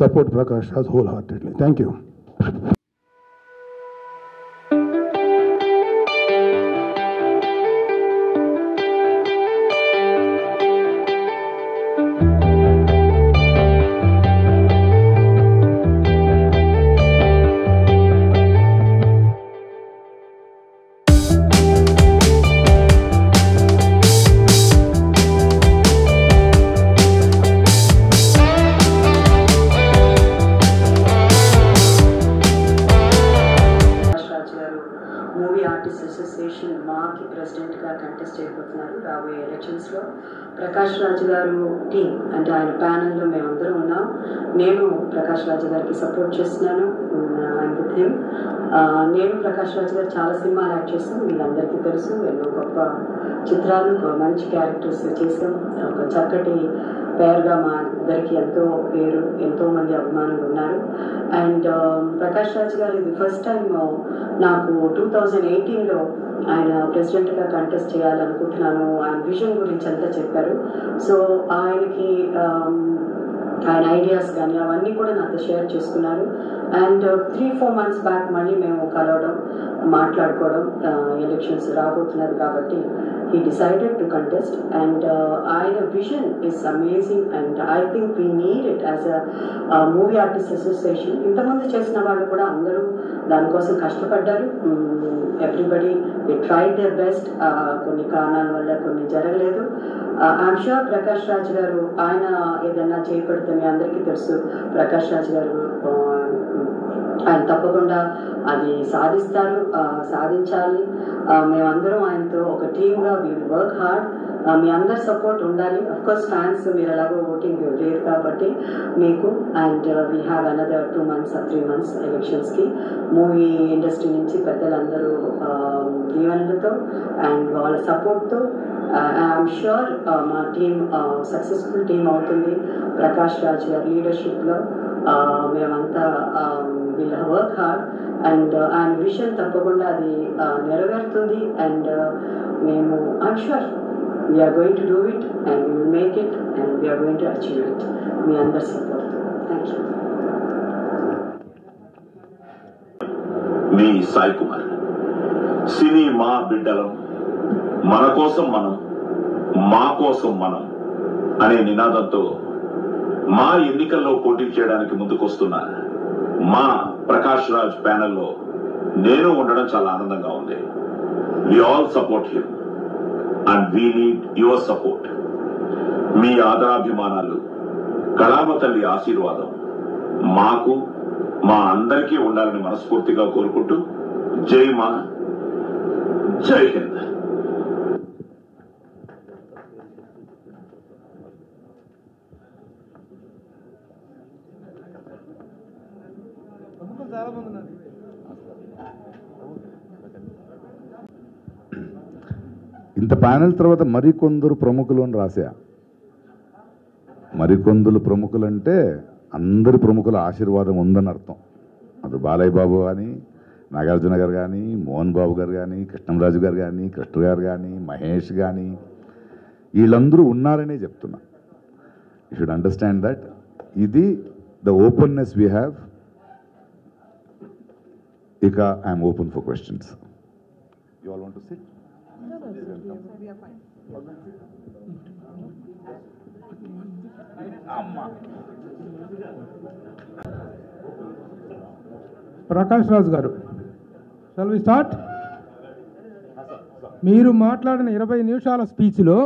support Prakash Raj whole heartedly thank you Prakash Raju garu team అంటే ఆయన ప్యానెల్లో మేమందరం ఉన్నాం. నేను ప్రకాష్ రాజు గారికి సపోర్ట్ చేస్తున్నాను. ఐమ్ విత్ హిమ్ నేను ప్రకాష్ రాజు గారు చాలా సినిమాలు యాక్ట్ చేస్తాను. వీళ్ళందరికీ తెలుసు. ఎన్నో గొప్ప చిత్రాలు మంచి క్యారెక్టర్స్ చేసాం ఒక చక్కటి పేరుగా మా ఇద్దరికి ఎంతో పేరు ఎంతోమంది అభిమానులు ఉన్నారు. అండ్ um, ప్రకాష్ రాజ్ గారు ఇది ఫస్ట్ టైం uh, నాకు టూ థౌజండ్ ఎయిటీన్లో ఆయన ప్రెసిడెంట్గా కంటెస్ట్ చేయాలనుకుంటున్నాను. ఆయన విజన్ గురించి అంతా చెప్పారు. సో ఆయనకి um, ఆయన ఐడియాస్ కానీ అవన్నీ కూడా నాతో షేర్ చేసుకున్నారు. And three four months back మళ్ళీ మేము కలవడం మాట్లాడుకోవడం ఎలక్షన్స్ రాబోతున్నది కాబట్టి he decided to contest and ఆయన vision is amazing and I think we need it as a movie artist association ఇంతకుముందు చేసిన వాళ్ళు కూడా అందరూ దానికోసం కష్టపడ్డారు. Everybody the try their best కొన్ని కారణాల వల్ల కొన్ని జరగలేదు. ఐఎమ్ షూర్ ప్రకాష్ రాజ్ గారు ఆయన ఏదన్నా చేపడితే మీ అందరికీ తెలుసు. ప్రకాష్ రాజ్ గారు ఆయన తప్పకుండా అది సాధిస్తారు సాధించాలి. మేమందరం ఆయనతో ఒక టీమ్గా వీ వర్క్ హార్డ్ మీ అందరి సపోర్ట్ ఉండాలి. కోర్స్ ఫ్యాన్స్ మీరు ఎలాగో ఓటింగ్ లేరు కాబట్టి మీకు and we have another two months three months ఎలక్షన్స్కి మూవీ ఇండస్ట్రీ నుంచి పెద్దలందరూ దీవెనలతో అండ్ వాళ్ళ సపోర్ట్తో ఐఎమ్ షూర్ మా టీం సక్సెస్ఫుల్ టీం అవుతుంది. ప్రకాష్ రాజ్ గారి లీడర్షిప్లో మేమంతా విల్ వర్క్ హార్డ్ అండ్ ఆయన విషయం తప్పకుండా అది నెరవేరుతుంది. అండ్ మేము I'm sure we are going to do it and will make it and we are going to achieve it మీ అందరి సపోర్ట్ థ్యాంక్ యూ మీ సాయి కుమార్ సినీ మా బిడ్డలం మన కోసం మనం మా కోసం మనం అనే నినాదంతో మా ఎన్నికల్లో పోటీ చేయడానికి ముందుకొస్తున్నారు. మా ప్రకాష్ రాజ్ ప్యానెల్లో నేను ఉండడం చాలా ఆనందంగా ఉంది. We all support him and we need your support మీ ఆదరాభిమానాలు కళామ తల్లి ఆశీర్వాదం మాకు మా అందరికీ ఉండాలని మనస్ఫూర్తిగా కోరుకుంటూ జై మా జై హింద్. ఇంత ప్యానెల్ తర్వాత మరికొందరు ప్రముఖులు అని రాశా. మరికొందరు ప్రముఖులు అంటే అందరి ప్రముఖుల ఆశీర్వాదం ఉందని అర్థం. అది బాలయ్య బాబు కానీ నాగార్జున గారు కానీ మోహన్ బాబు గారు కానీ కృష్ణంరాజు గారు కానీ కృష్ణ గారు కానీ మహేష్ కానీ వీళ్ళందరూ ఉన్నారనే చెప్తున్నా. యూ షుడ్ అండర్స్టాండ్ దట్ ఇది ద ఓపెన్నెస్ వీ హ్యావ్ ఇక I'm open for questions you all want to sit Prakash Raju గారు షల్ వి స్టార్ట్ మీరు మాట్లాడిన ఇరవై నిమిషాల స్పీచ్లో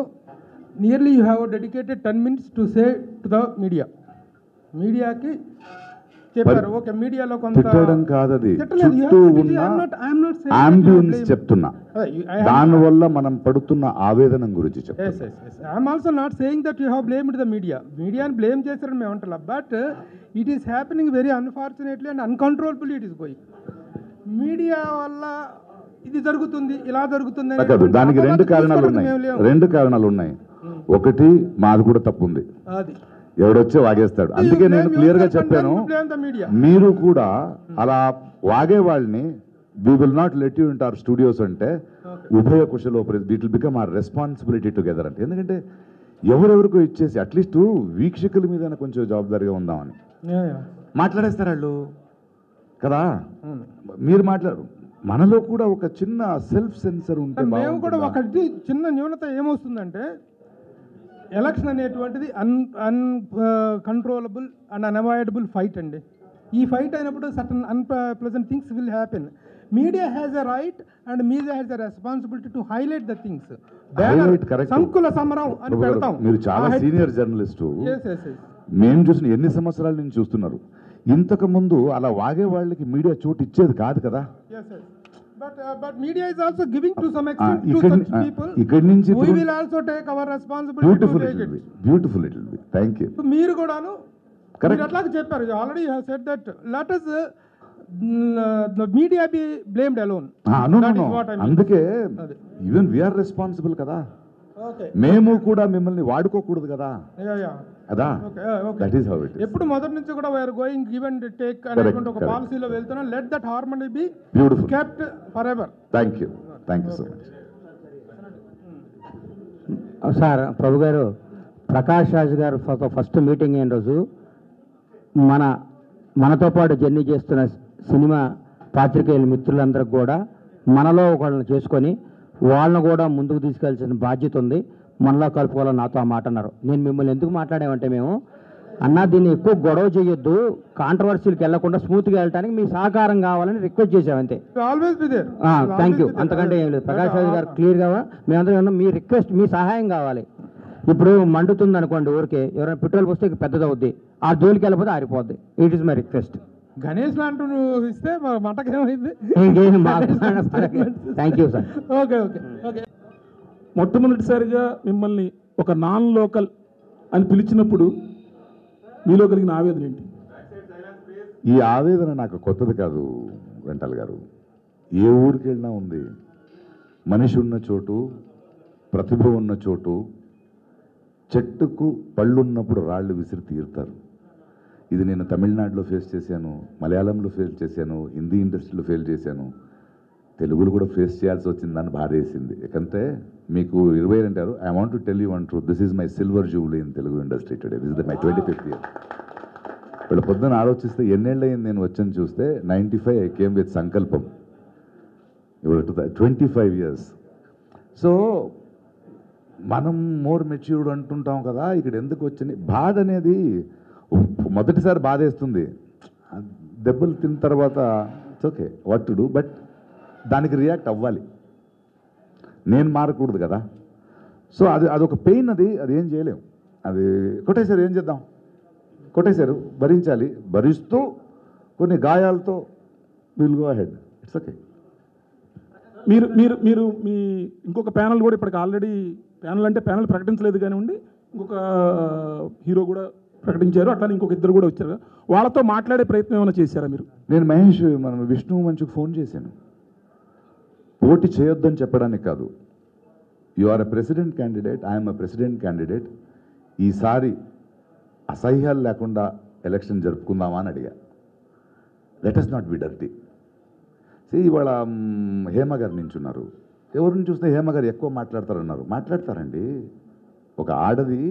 nearly you have dedicated ten minutes to say to the media మీడియాకి చెప్పారు. ఓకే మీడియాలో కొంత తిట్టడం. You have చుట్టూ ఉన్న అంబియన్స్. చెప్తున్నా. Uh, దానివల్ల మనం పడుతున్న ఆవేదన గురించి చెప్తున్నా. I'm also not saying that you have blamed the media మీడియాని బ్లేమ్ చేశారని మేము అంటలా. But it is happening very unfortunately and uncontrollable it is going media వల్ల ఇది జరుగుతుంది ఇలా జరుగుతుంది కాదు దానికి రెండు కారణాలు ఉన్నాయి. రెండు కారణాలు ఉన్నాయి. ఒకటి మాది కూడా తప్పు ఉంది అది. ఎవడొచ్చే వాగేస్తాడు అందుకే నేను క్లియర్గా చెప్పాను. మీరు కూడా అలా వాగే వాళ్ళని we will not let you into our studios అంటే ఉభయ కుశలోపరి it will become our responsibility together అంటే ఎందుకంటే ఎవరెవరికో ఇచ్చేసి అట్లీస్ట్ వీక్షకుల మీద కొంచెం జవాబుదారీగా ఉందామని. మాట్లాడేస్తారు వాళ్ళు కదా. మీరు మాట్లాడు మనలో కూడా ఒక చిన్న సెల్ఫ్ సెన్సర్ ఉంటే మేము కూడా? ఒకటి చిన్న న్యూనత ఏమొస్తుందంటే ఎలక్షన్ అనేటువంటిది un uncontrollable and unavoidable fight అండి. ఈ ఫైట్ అయినప్పుడు certain unpleasant things will happen media has a right and media has a responsibility to highlight the things. సంకుల సమరం అని పెడతాం. మీరు చాలా సీనియర్ జర్నలిస్టు మేము చూసిన ఎన్ని సంవత్సరాల నుంచి చూస్తున్నారు? ఇంతకు ముందు అలా వాగే వాళ్ళకి మీడియా చోటు ఇచ్చేది కాదు కదా. But, uh, but media is also giving to some Ah, to such ah, people. ఇక్కడి నుంచి We through- will also take our responsibility beautiful to it take will it. Be beautiful it will be thank you So మీరు కూడాను. మీరు అట్లాగే చెప్పారు already have said that let media be blamed alone అందుకే అదే. ఈవెన్ వీఆర్ రెస్పాన్సిబుల్ కదా మేము కూడా మిమ్మల్ని వాడుకోకూడదు కదా okay that is how it ఎప్పుడు మొదటి నుంచి కూడా we're going give and take అనేటువంటి ఒక. పాలసీలో వెళ్తున్నాం. Let that harmony be beautiful kept forever thank you thank you so much sir Prabhu గారు ప్రకాష్ రాజ్ గారు ఫస్ట్ మీటింగ్ అయిన రోజు మన మనతో పాటు జర్నీ చేస్తున్న సినిమా పాత్రికేయుల మిత్రులందరికి కూడా మనలో ఒకళ్ళని చేసుకొని వాళ్ళని కూడా ముందుకు తీసుకెళ్ళాల్సిన బాధ్యత ఉంది. మనలో కలుపుకోవాలని నాతో ఆ మాట అన్నారు. నేను మిమ్మల్ని ఎందుకు మాట్లాడామంటే మేము అన్నా దీన్ని ఎక్కువ గొడవ చేయొద్దు. కాంట్రవర్సీలకు వెళ్ళకుండా స్మూత్గా వెళ్ళడానికి మీ సహకారం కావాలని request be there thank you అంతకంటే ఏం లేదు. ప్రకాష్ రాజు గారు క్లియర్గా మేమందరం ఉన్నాం. మీ రిక్వెస్ట్ మీ సహాయం కావాలి. ఇప్పుడు మండుతుంది అనుకోండి ఊరికే ఎవరైనా పెట్రోల్ పోస్తే ఇక పెద్దదవుద్ది. ఆ జోలికి వెళ్ళిపోతే ఆరిపోద్ది. It is my request Ganesh లాంటి నువ్వు ఇస్తే మంటకేమైంది? ఇంకేం thank you sir okay okay okay మొట్టమొదటిసారిగా మిమ్మల్ని ఒక నాన్ లోకల్ అని పిలిచినప్పుడు మీలో కలిగిన ఆవేదన ఏంటి? ఈ ఆవేదన నాకు కొత్తది కాదు వెంటల్ గారు. ఏ ఊరికి వెళ్ళినా ఉంది. మనిషి ఉన్న చోటు ప్రతిభ ఉన్న చోటు చెట్టుకు పళ్ళున్నప్పుడు రాళ్ళు విసిరి తీరుతారు. ఇది నేను తమిళనాడులో ఫేస్ చేశాను మలయాళంలో ఫేస్ చేశాను హిందీ ఇండస్ట్రీలో ఫెయిల్ చేశాను. తెలుగులో కూడా ఫేస్ చేయాల్సి వచ్చిందని బాధేసింది. ఎందుకంటే మీకు ఇరవై అంటారు I want to tell you one truth this is my silver jubilee in Telugu industry today this is my twenty fifth year వీళ్ళ పొద్దున ఆలోచిస్తే ఎన్నేళ్ళు అయింది నేను వచ్చని చూస్తే ninety five I came with సంకల్పం ఇప్పుడు ట్వంటీ ఫైవ్ ఇయర్స్ సో మనం మోర్ మెచ్యూర్డ్ అంటుంటాం కదా ఇక్కడ ఎందుకు వచ్చింది? బాధ అనేది మొదటిసారి బాధేస్తుంది. దెబ్బలు తిన్న తర్వాత ఇట్స్ ఓకే వట్టుడు టు డూ బట్ దానికి రియాక్ట్ అవ్వాలి. నేను మారకూడదు కదా. సో అది అదొక పెయిన్ అది అది ఏం చేయలేం. అది కొట్టేశారు ఏం చేద్దాం? కొట్టేశారు భరించాలి. భరిస్తూ కొన్ని గాయాలతో will go ahead it's okay మీరు మీరు మీరు మీ ఇంకొక ప్యానల్ కూడా ఇప్పటికి ఆల్రెడీ ప్యానల్ అంటే ప్యానల్ ప్రకటించలేదు కానివ్వండి ఇంకొక హీరో కూడా ప్రకటించారు. అట్లా ఇంకొక ఇద్దరు కూడా వచ్చారు. వాళ్ళతో మాట్లాడే ప్రయత్నం ఏమైనా చేశారా మీరు? నేను మహేష్ మనం విష్ణు మంచుకు ఫోన్ చేశాను. పోటీ చేయొద్దని చెప్పడానికి కాదు. You are a president candidate I'm a president candidate ఈసారి అసహ్యాలు లేకుండా ఎలక్షన్ జరుపుకుందామా అని అడిగా. Let us not be dirty say ఇవాళ మ్, హేమ గారు నించున్నారు. ఎవరిని చూస్తే హేమ గారు ఎక్కువ మాట్లాడతారన్నారు. మాట్లాడతారండి. ఒక ఆడది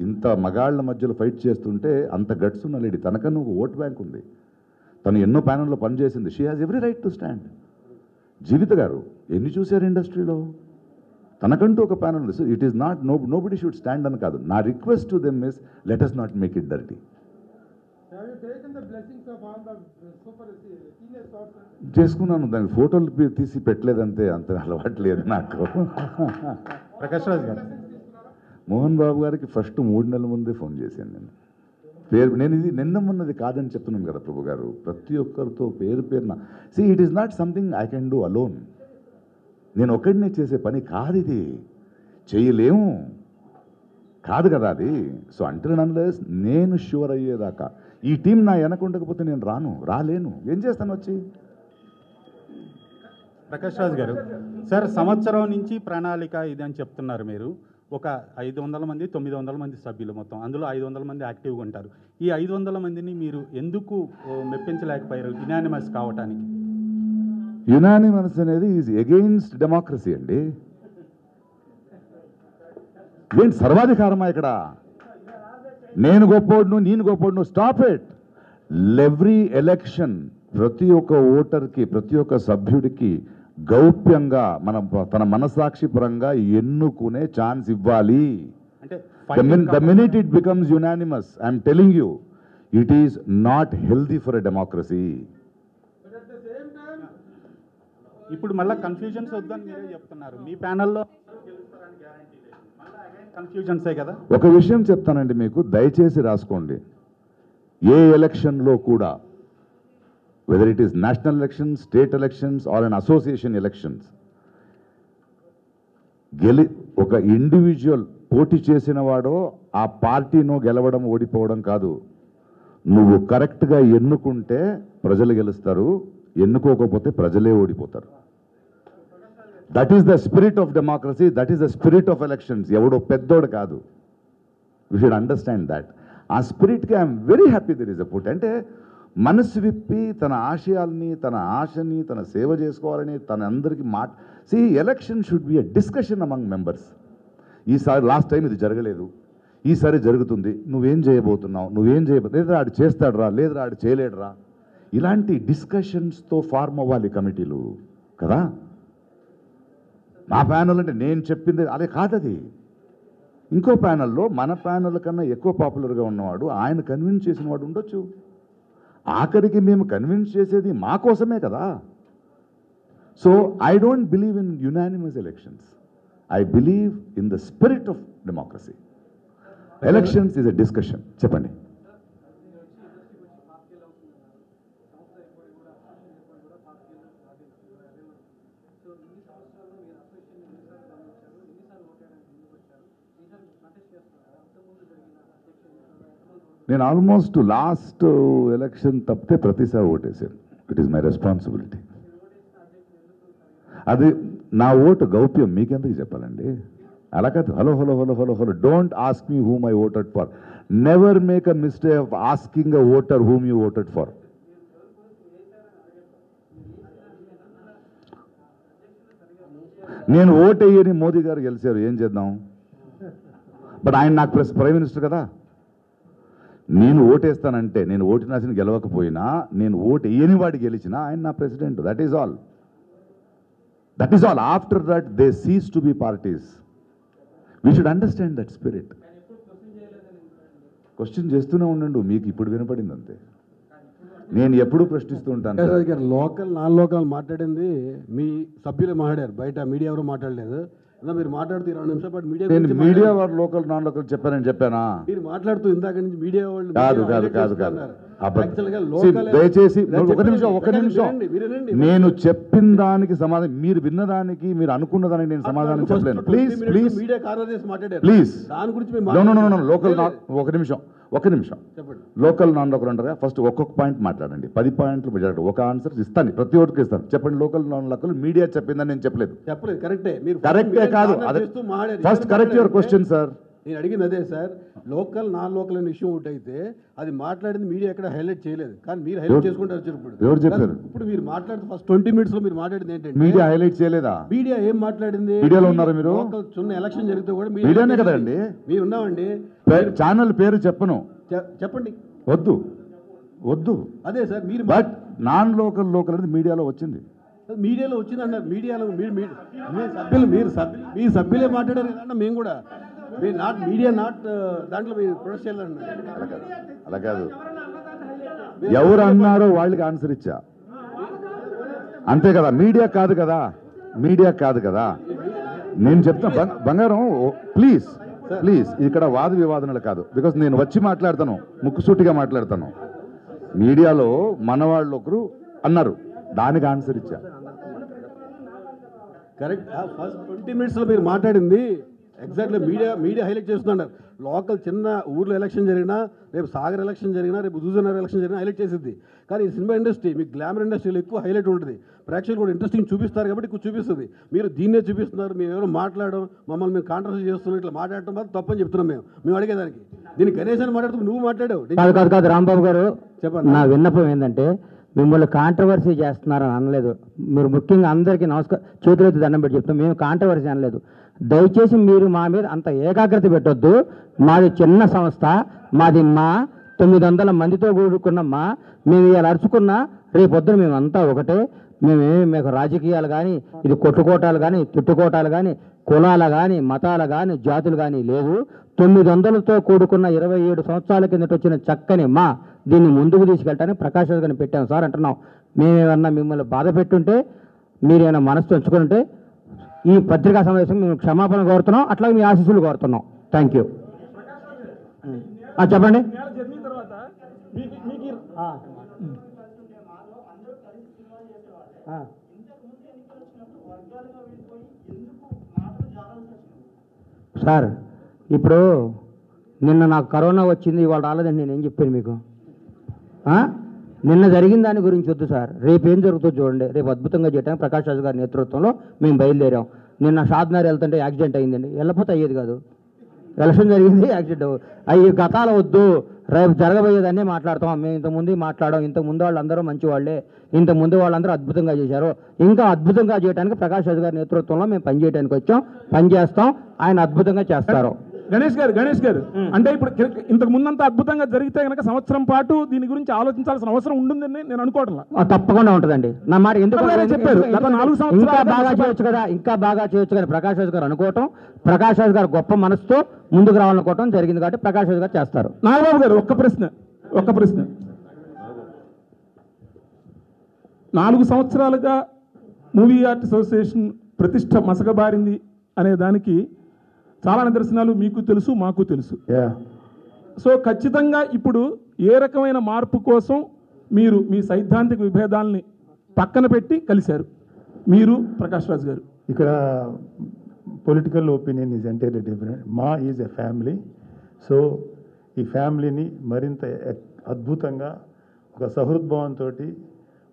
ఇంత మగాళ్ళ మధ్యలో ఫైట్ చేస్తుంటే అంత గట్స్ ఉన్న లేడీ తనకన్నా ఒక ఓట్ బ్యాంక్ ఉంది. తను ఎన్నో ప్యానల్లో పనిచేసింది. She has every right to stand Jeevitha గారు ఎన్ని చూశారు ఇండస్ట్రీలో? తనకంటూ ఒక panel it is not no nobody should stand అని కాదు. నా request to them is let us not make it dirty? చేసుకున్నాను. దానికి ఫోటోలు తీసి పెట్టలేదంతే. అంత అలవాటు లేదు నాకు. ప్రకాష్ రాజ్ గారు. మోహన్ బాబు గారికి ఫస్ట్ మూడు నెలల ముందే ఫోన్ చేశాను నేను. పేరు నేను ఇది నిన్న ఉన్నది కాదని చెప్తున్నాను కదా ప్రభు గారు ప్రతి ఒక్కరితో పేరు పేరున. See it is not something I can do alone నేను ఒక్కడినే చేసే పని కాదు ఇది. చేయలేము. కాదు కదా అది. సో అంటే అన్లెస్ నేను షూర్ అయ్యేదాకా. ఈ టీం నా వెనక ఉండకపోతే నేను రాను రాలేను. ఏం చేస్తాను వచ్చి? ప్రకాష్ రాజ్ గారు సార్ సంవత్సరం నుంచి ప్రణాళిక ఇది అని చెప్తున్నారు మీరు. ఒక ఐదు వందల మంది తొమ్మిది వందల మంది సభ్యులు మొత్తం. అందులో ఐదు వందల మంది యాక్టివ్గా ఉంటారు. ఈ ఐదు వందల మందిని మీరు ఎందుకు మెప్పించలేకపోయారు యునానిమస్ కావటానికి? యునానిమస్ అనేది ఈజ్ ఎగెయిన్స్ట్ డెమోక్రసీ అండి. ఏంటి సర్వాధికారమా ఇక్కడ? నేను గొప్పోడును నేను గొప్పోడును స్టాప్ ఇట్ ఎవ్రీ ఎలక్షన్ ప్రతి ఒక్క ఓటర్కి ప్రతి ఒక్క సభ్యుడికి గౌప్యంగా మనం తన మనసాక్షి పరంగా ఎన్నుకునే ఛాన్స్ ఇవ్వాలి. the minute it becomes unanimous, I'm telling you, it is not healthy for a democracy. ఇప్పుడు మళ్ళీ కన్ఫ్యూజన్స్ వద్దని మీరే చెప్తున్నారు. మీ ప్యానల్లో కన్ఫ్యూజన్సే కదా? ఒక విషయం చెప్తానండి మీకు దయచేసి రాసుకోండి. ఏ ఎలక్షన్లో కూడా whether it is national elections state elections or an association elections గెలి ఒక ఇండివిజువల్ పోటీ చేసిన వాడో ఆ పార్టీను గెలవడం ఓడిపోవడం కాదు. నువ్వు కరెక్ట్గా ఎన్నుకుంటే ప్రజలు గెలుస్తారు ఎన్నుకోకపోతే ప్రజలే ఓడిపోతారు. That is the spirit of democracy that is the spirit of elections ఎవడో పెద్దోడు కాదు. యూ షుడ్ అండర్స్టాండ్ దాట్ ఆ స్పిరిట్కి I'm very happy there is a put అంటే మనసు విప్పి తన ఆశయాల్ని తన ఆశని తన సేవ చేసుకోవాలని తన అందరికీ మాట. See election should be a discussion among members ఈసారి లాస్ట్ టైం ఇది జరగలేదు. ఈసారి జరుగుతుంది. నువ్వేం చేయబోతున్నావు? నువ్వేం చేయబో లేదా ఆడు చేస్తాడురా లేదురా ఆడు చేయలేడురా. ఇలాంటి డిస్కషన్స్తో ఫార్మ్ అవ్వాలి కమిటీలు. కదా? మా ప్యానల్ అంటే నేను చెప్పింది అదే కాదది. ఇంకో ప్యానల్లో మన ప్యానల్ కన్నా ఎక్కువ పాపులర్గా ఉన్నవాడు ఆయన కన్విన్స్ చేసిన వాడు ఉండొచ్చు. ఆఖరికి మేము కన్విన్స్ చేసేది మా కోసమే కదా. So I don't believe in unanimous elections I believe in the spirit of democracy elections is a discussion చెప్పండి. నేను ఆల్మోస్ట్ లాస్ట్ ఎలక్షన్ తప్పితే ప్రతిసారి ఓటేసాను ఇట్ ఈస్ మై రెస్పాన్సిబిలిటీ అది నా ఓటు గౌప్యం. మీకెందుకు చెప్పాలండి? అలా కాదు. Hello hello hello hello hello. Don't ask me whom I voted for never make a mistake of asking a voter whom you voted for నేను ఓటేయని మోదీ గారు గెలిచారు. ఏం చేద్దాం? బట్ ఆయన నాకు ప్రెస్ ప్రైమ్ మినిస్టర్ కదా. నేను ఓటేస్తానంటే నేను ఓటు నాసిన గెలవకపోయినా నేను ఓటు వేయని వాడు గెలిచినా ఆయన నా president. That is all that is all after that they cease to be parties we should understand that spirit question చేస్తూనే ఉండండు. మీకు ఇప్పుడు వినపడింది అంతే. నేను ఎప్పుడూ ప్రశ్నిస్తూ ఉంటాను లోకల్ నాన్ లోకల్ మాట్లాడింది మీ సభ్యులే మాట్లాడారు. బయట మీడియా ఎవరు మాట్లాడలేదు. మీరు మాట్లాడుతూ ఇరవై నిమిషాల పాటు మీడియా నేను మీడియా. వారు లోకల్ నాన్ లోకల్ చెప్పానని చెప్పానా? మీరు మాట్లాడుతూ ఇందాక నుంచి మీడియా వాళ్ళు కాదు కాదు కాదు కాదు. దయచేసి ఒక నిమిషం ఒక నిమిషం. నేను చెప్పిన దానికి సమాధానం మీరు విన్నదానికి మీరు అనుకున్న దానికి నేను సమాధానం చెప్పలేను. ప్లీజ్ ప్లీజ్ మీడియా చేసి మాట్లాడారు. ప్లీజ్ దాని గురించి. లోకల్ ఒక నిమిషం. ఒక నిమిషం. చెప్పండి. లోకల్ నాన్ లోకల్ అంటారా? ఫస్ట్ ఒక్కొక్క పాయింట్ మాట్లాడండి. పది పాయింట్లు మాట్లాడండి ఒక ఆన్సర్ ఇస్తాను. ప్రతి ఒక్కరికి ఇస్తాను. చెప్పండి లోకల్ నాన్ లోకల్ మీడియా చెప్పిందని నేను చెప్పలేదు. చెప్పలేదు. కరెక్టే. మీరు కరెక్టే కాదు. First correct your question sir. నేను అడిగింది అదే సార్. లోకల్ నాన్ లోకల్ అనే విషయం ఒకటి అయితే అది మాట్లాడింది మీడియా ఎక్కడ హైలైట్ చేయలేదు. కానీ మీరు హైలైట్ చేసుకుంటారు ఇప్పుడు. ఎవరు చెప్పారు? ఇప్పుడు మీరు మాట్లాడితే ఫస్ట్ ట్వంటీ మినిట్స్లో మీరు మాట్లాడింది ఏంటంటే మీడియా హైలైట్ చేయలేదా? మీడియా ఏం మాట్లాడింది? మీడియాలో ఉన్నారా మీరు? చిన్న ఎలక్షన్ జరిగితే కూడా మీడియానే కదండి. మీరు ఉన్నామండి. ఛానల్ పేరు చెప్పను. చెప్పండి. వద్దు. వద్దు. అదే సార్ మీరు బట్ నాన్ లోకల్ లోకల్ అనేది మీడియాలో వచ్చింది. మీడియాలో వచ్చింది అన్నారు. మీడియాలో మీరు సభ్యులు మీరు సభ్యులు మీ సభ్యులే మాట్లాడారు కదన్నా మేము కూడా. మీరు నాట్ మీడియా నాట్ దాంట్లో మీరు ప్రొడక్ట్ చేయాలన్నారు అలా కాదు. అలా కాదు ఎవరు అన్నారో వాళ్ళకి ఆన్సర్ ఇచ్చా. అంతే కదా మీడియా కాదు కదా మీడియా కాదు కదా. నేను చెప్తా బంగ- బంగారం ప్లీజ్ ప్లీజ్ ఇక్కడ వాద వివాదనలు కాదు. బికాస్ నేను వచ్చి మాట్లాడతాను ముక్కుసూటిగా మాట్లాడతాను. మీడియాలో మన వాళ్ళు ఒకరు అన్నారు దానికి ఆన్సర్ ఇచ్చా. కరెక్ట్ ఫస్ట్ ట్వంటీ మినిట్స్లో మీరు మాట్లాడింది ఎగ్జాక్ట్లీ మీడియా మీడియా హైలైట్ చేస్తున్నారు లోకల్ చిన్న ఊర్లో ఎలక్షన్ జరిగినా రేపు సాగర్ ఎలక్షన్ జరిగినా రేపు హుజూర్నగర్ ఎలక్షన్ జరిగినా హైలైట్ చేసిద్ది. కానీ ఈ సినిమా ఇండస్ట్రీ మీకు గ్లామర్ ఇండస్ట్రీలో ఎక్కువ హైలైట్ ఉంటుంది. ప్రేక్షకులు కూడా ఇంట్రెస్టింగ్ చూపిస్తారు కాబట్టి ఎక్కువ చూపిస్తుంది. మీరు దీన్నే చూపిస్తున్నారు మేము ఎవరో మాట్లాడడం మమ్మల్ని మేము కాంట్రవర్సీ చేస్తున్నాం ఇట్లా మాట్లాడటం మాత్రం తప్పని చెప్తున్నాం మేము. మేము అడిగేదానికి. దీనికి గణేష్ అని మాట్లాడుతూ నువ్వు మాట్లాడావు. కాదు కాదు కాదు రాంబాబు గారు చెప్పండి. నా విన్నపం ఏంటంటే మిమ్మల్ని కాంట్రవర్సీ చేస్తున్నారని అనలేదు. మీరు ముఖ్యంగా అందరికీ నమస్కారం చేతులెత్తి దండం పెట్టి చెప్తాం మేము కాంట్రవర్సీ అనలేదు. దయచేసి మీరు మా మీద అంత ఏకాగ్రత పెట్టొద్దు. మాది చిన్న సంస్థ. మాది మా తొమ్మిది వందల మందితో కూడుకున్న మా. మేము ఇలా అరుచుకున్నా రేపొద్దున మేము అంతా ఒకటే. మేమేమి మీకు రాజకీయాలు కానీ ఇది కొట్టుకోటాలు కానీ తిట్టుకోటాలు కానీ కులాల కానీ మతాల కానీ జాతులు కానీ లేదు. తొమ్మిది వందలతో కూడుకున్న ఇరవై ఏడు సంవత్సరాల కిందట వచ్చిన చక్కని మా దీన్ని ముందుకు తీసుకెళ్ళటానికి ప్రకాశం రాజ్ పెట్టాం సార్ అంటున్నాం. మేమేమన్నా మిమ్మల్ని బాధ పెట్టుంటే మీరేమైనా మనసు ఉంచుకుంటే ఈ పత్రికా సమావేశం మేము క్షమాపణ కోరుతున్నాం అట్లాగే మీ ఆశీస్సులు కోరుతున్నాం. థ్యాంక్ యూ చెప్పండి. సార్ ఇప్పుడు నిన్న నాకు కరోనా వచ్చింది ఇవాళ రాలేదని నేను ఏం చెప్పాను మీకు? నిన్న జరిగిన దాని గురించి వద్దు సార్. రేపు ఏం జరుగుతుందో చూడండి. రేపు అద్భుతంగా చేయడానికి ప్రకాష్ రాజు గారి నేతృత్వంలో మేము బయలుదేరాం. నిన్న షాద్నగర్ వెళ్తుంటే యాక్సిడెంట్ అయ్యిందండి వెళ్ళపోతే అయ్యేది కాదు. ఎలక్షన్ జరిగింది యాక్సిడెంట్ అవి గతాలు వద్దు. రేపు జరగబోయేదాన్నే మాట్లాడతాం. మేము ఇంతకుముందు మాట్లాడడం ఇంతకుముందు వాళ్ళందరూ మంచి వాళ్ళే ఇంతకుముందు వాళ్ళందరూ అద్భుతంగా చేశారు. ఇంకా అద్భుతంగా చేయడానికి ప్రకాష్ రాజు గారి నేతృత్వంలో మేము పనిచేయడానికి వచ్చాం. పని చేస్తాం ఆయన అద్భుతంగా చేస్తారు. గణేష్ గారు గణేష్ గారు అంటే ఇప్పుడు ఇంతకు ముందంత అద్భుతంగా జరిగితే కనుక సంవత్సరం పాటు దీని గురించి ఆలోచించాల్సిన అవసరం ఉంటుందని నేను అనుకోవట్లా. తప్పకుండా ఉంటుందండి. నా మాట ఎందుకు చెప్పారు. గత నాలుగు ఇంకా సంవత్సరాలుగా బాగా చేయొచ్చు కదా ఇంకా బాగా చేయొచ్చు కదా ప్రకాష్ రాజు గారు అనుకోవటం ప్రకాష్ రాజు గారు గొప్ప మనసుతో ముందుకు రావాలనుకోవటం జరిగింది కాబట్టి ప్రకాష్ రాజు గారు చేస్తారు. నాగబాబు గారు ఒక్క ప్రశ్న ఒక్క ప్రశ్న. నాలుగు సంవత్సరాలుగా మూవీ ఆర్ట్ అసోసియేషన్ ప్రతిష్ట మసకబారింది అనే దానికి చాలా నిదర్శనాలు మీకు తెలుసు మాకు తెలుసు. యా సో ఖచ్చితంగా ఇప్పుడు ఏ రకమైన మార్పు కోసం మీరు మీ సైద్ధాంతిక విభేదాల్ని పక్కన పెట్టి కలిశారు? మీరు ప్రకాష్ రాజ్ గారు. ఇక్కడ political opinion is entirely different MAA is a family so ఈ ఫ్యామిలీని మరింత అద్భుతంగా ఒక సహృద్భావంతో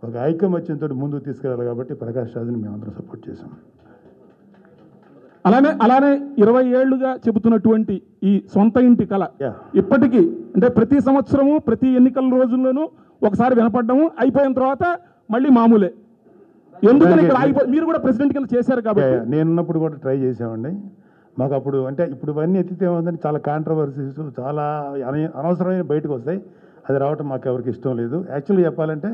ఒక ఐకమత్యంతో ముందుకు తీసుకెళ్ళాలి కాబట్టి ప్రకాష్ రాజుని మేమందరం సపోర్ట్ చేసాం అలానే అలానే ఇరవై ఏళ్ళుగా చెబుతున్నటువంటి ఈ సొంత ఇంటి కళ. ఇప్పటికీ అంటే ప్రతి సంవత్సరము ప్రతి ఎన్నికల రోజుల్లోనూ ఒకసారి వినపడ్డము అయిపోయిన తర్వాత మళ్ళీ మామూలే. ఎందుకని ఇక్కడ ఆగిపో మీరు కూడా ప్రెసిడెంట్ కింద చేశారు కాబట్టి. నేనున్నప్పుడు కూడా ట్రై చేసామండి మాకు అప్పుడు అంటే ఇప్పుడు ఇవన్నీ ఎత్తితే ఏమందంటే చాలా కాంట్రవర్సీస్ చాలా అన- అనవసరమైన బయటకు వస్తాయి. అది రావటం మాకు ఎవరికి ఇష్టం లేదు. యాక్చువల్గా చెప్పాలంటే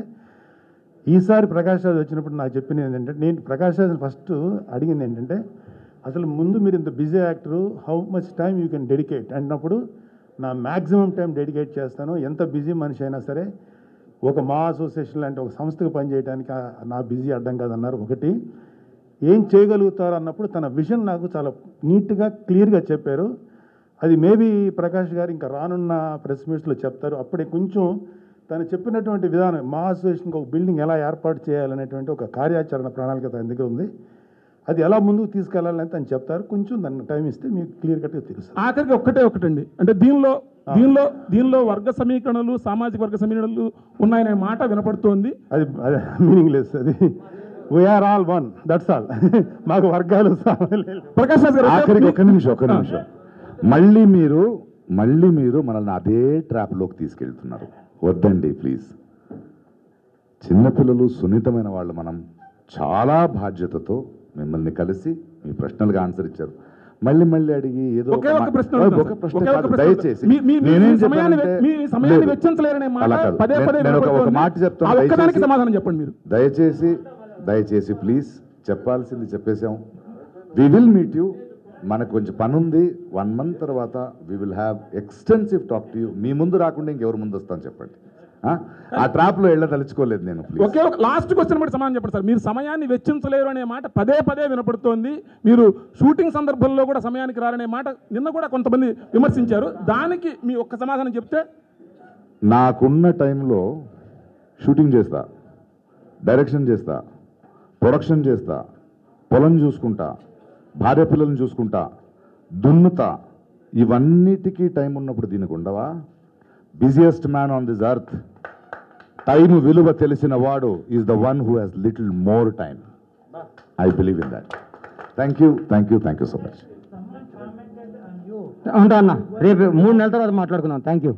ఈసారి ప్రకాష్ రాజ్ వచ్చినప్పుడు నాకు చెప్పింది ఏంటంటే నేను ప్రకాష్ రాజ్ ఫస్ట్ అడిగింది ఏంటంటే అసలు ముందు మీరు ఇంత busy actor how much time you can dedicate అన్నప్పుడు నా మ్యాక్సిమం టైం డెడికేట్ చేస్తాను. ఎంత బిజీ మనిషి అయినా సరే ఒక మా అసోసియేషన్ లాంటి ఒక సంస్థకు పనిచేయడానికి నా బిజీ అడ్డం కాదన్నారు ఒకటి. ఏం చేయగలుగుతారు? అన్నప్పుడు తన విజన్ నాకు చాలా నీట్గా క్లియర్గా చెప్పారు. అది మేబీ ప్రకాష్ గారు ఇంకా రానున్న ప్రెస్ మీట్స్లో చెప్తారు. అప్పుడే కొంచెం తను చెప్పినటువంటి విధానం మా అసోసియేషన్కి ఒక బిల్డింగ్ ఎలా ఏర్పాటు చేయాలనేటువంటి ఒక కార్యాచరణ ప్రణాళిక తన దగ్గర ఉంది. అది ఎలా ముందుకు తీసుకెళ్ళాలని తను చెప్తారు. కొంచెం దాన్ని టైం ఇస్తే మీకు క్లియర్ కట్గా తెలుస్తుంది. ఆఖరికి ఒక్కటే ఒకటండి. అంటే దీనిలో దీనిలో దీనిలో వర్గ సమీకరణలు సామాజిక వర్గ సమీకరణలు ఉన్నాయనే మాట వినపడుతోంది. అది అది మీనింగ్ లెస్ అది we are all one that's all మాకు వర్గాలు. ప్రకాష్ గారు ఆఖరికి ఒక్క నిమిషం ఒక్క నిమిషం. మళ్ళీ మీరు మళ్ళీ మీరు మనల్ని అదే ట్రాప్లోకి తీసుకెళ్తున్నారు. వద్దండి ప్లీజ్ చిన్నపిల్లలు సున్నితమైన వాళ్ళు మనం చాలా బాధ్యతతో మిమ్మల్ని కలిసి మీ ప్రశ్నలుగా ఆన్సర్ ఇచ్చారు. మళ్ళీ మళ్ళీ అడిగి ఏదో ఒకే ప్రశ్న ఒక. ప్రశ్న దయచేసి. మాట ఒక- చెప్తాను సమాధానం చెప్పండి మీరు. దయచేసి దయచేసి ప్లీజ్ చెప్పాల్సింది చెప్పేశాం. వి విల్ మీట్ యూ మనకు కొంచెం పని ఉంది. వన్ మంత్ తర్వాత we will have extensive talk to you మీ ముందు రాకుండా ఇంకెవరు ముందు వస్తాను చెప్పండి. ఆ? ట్రాప్లో వెళ్ళదలుచుకోలేదు నేను ప్లీజ్ ఒకే లాస్ట్ క్వశ్చన్ కూడా సమాధానం చెప్పండి సార్. మీరు సమయాన్ని వెచ్చించలేరు అనే మాట పదే పదే వినపడుతోంది. మీరు షూటింగ్ సందర్భంలో కూడా సమయానికి రారనే మాట నిన్న కూడా కొంతమంది విమర్శించారు. దానికి మీ ఒక్క సమాధానం చెప్తే? నాకున్న టైంలో షూటింగ్ చేస్తా డైరెక్షన్ చేస్తా ప్రొడక్షన్ చేస్తా పొలం చూసుకుంటా భార్య పిల్లల్ని చూసుకుంటా దున్నుతా ఇవన్నిటికీ టైం ఉన్నప్పుడు దీనికి ఉండవా? Busiest man on this earth time విలువ తెలిసిన వాడు is the one who has little more time I believe in that thank you thank you thank you so much ఉంటా అన్న. రేపు మూడు నెలల తర్వాత మాట్లాడుకుందాం. Thank you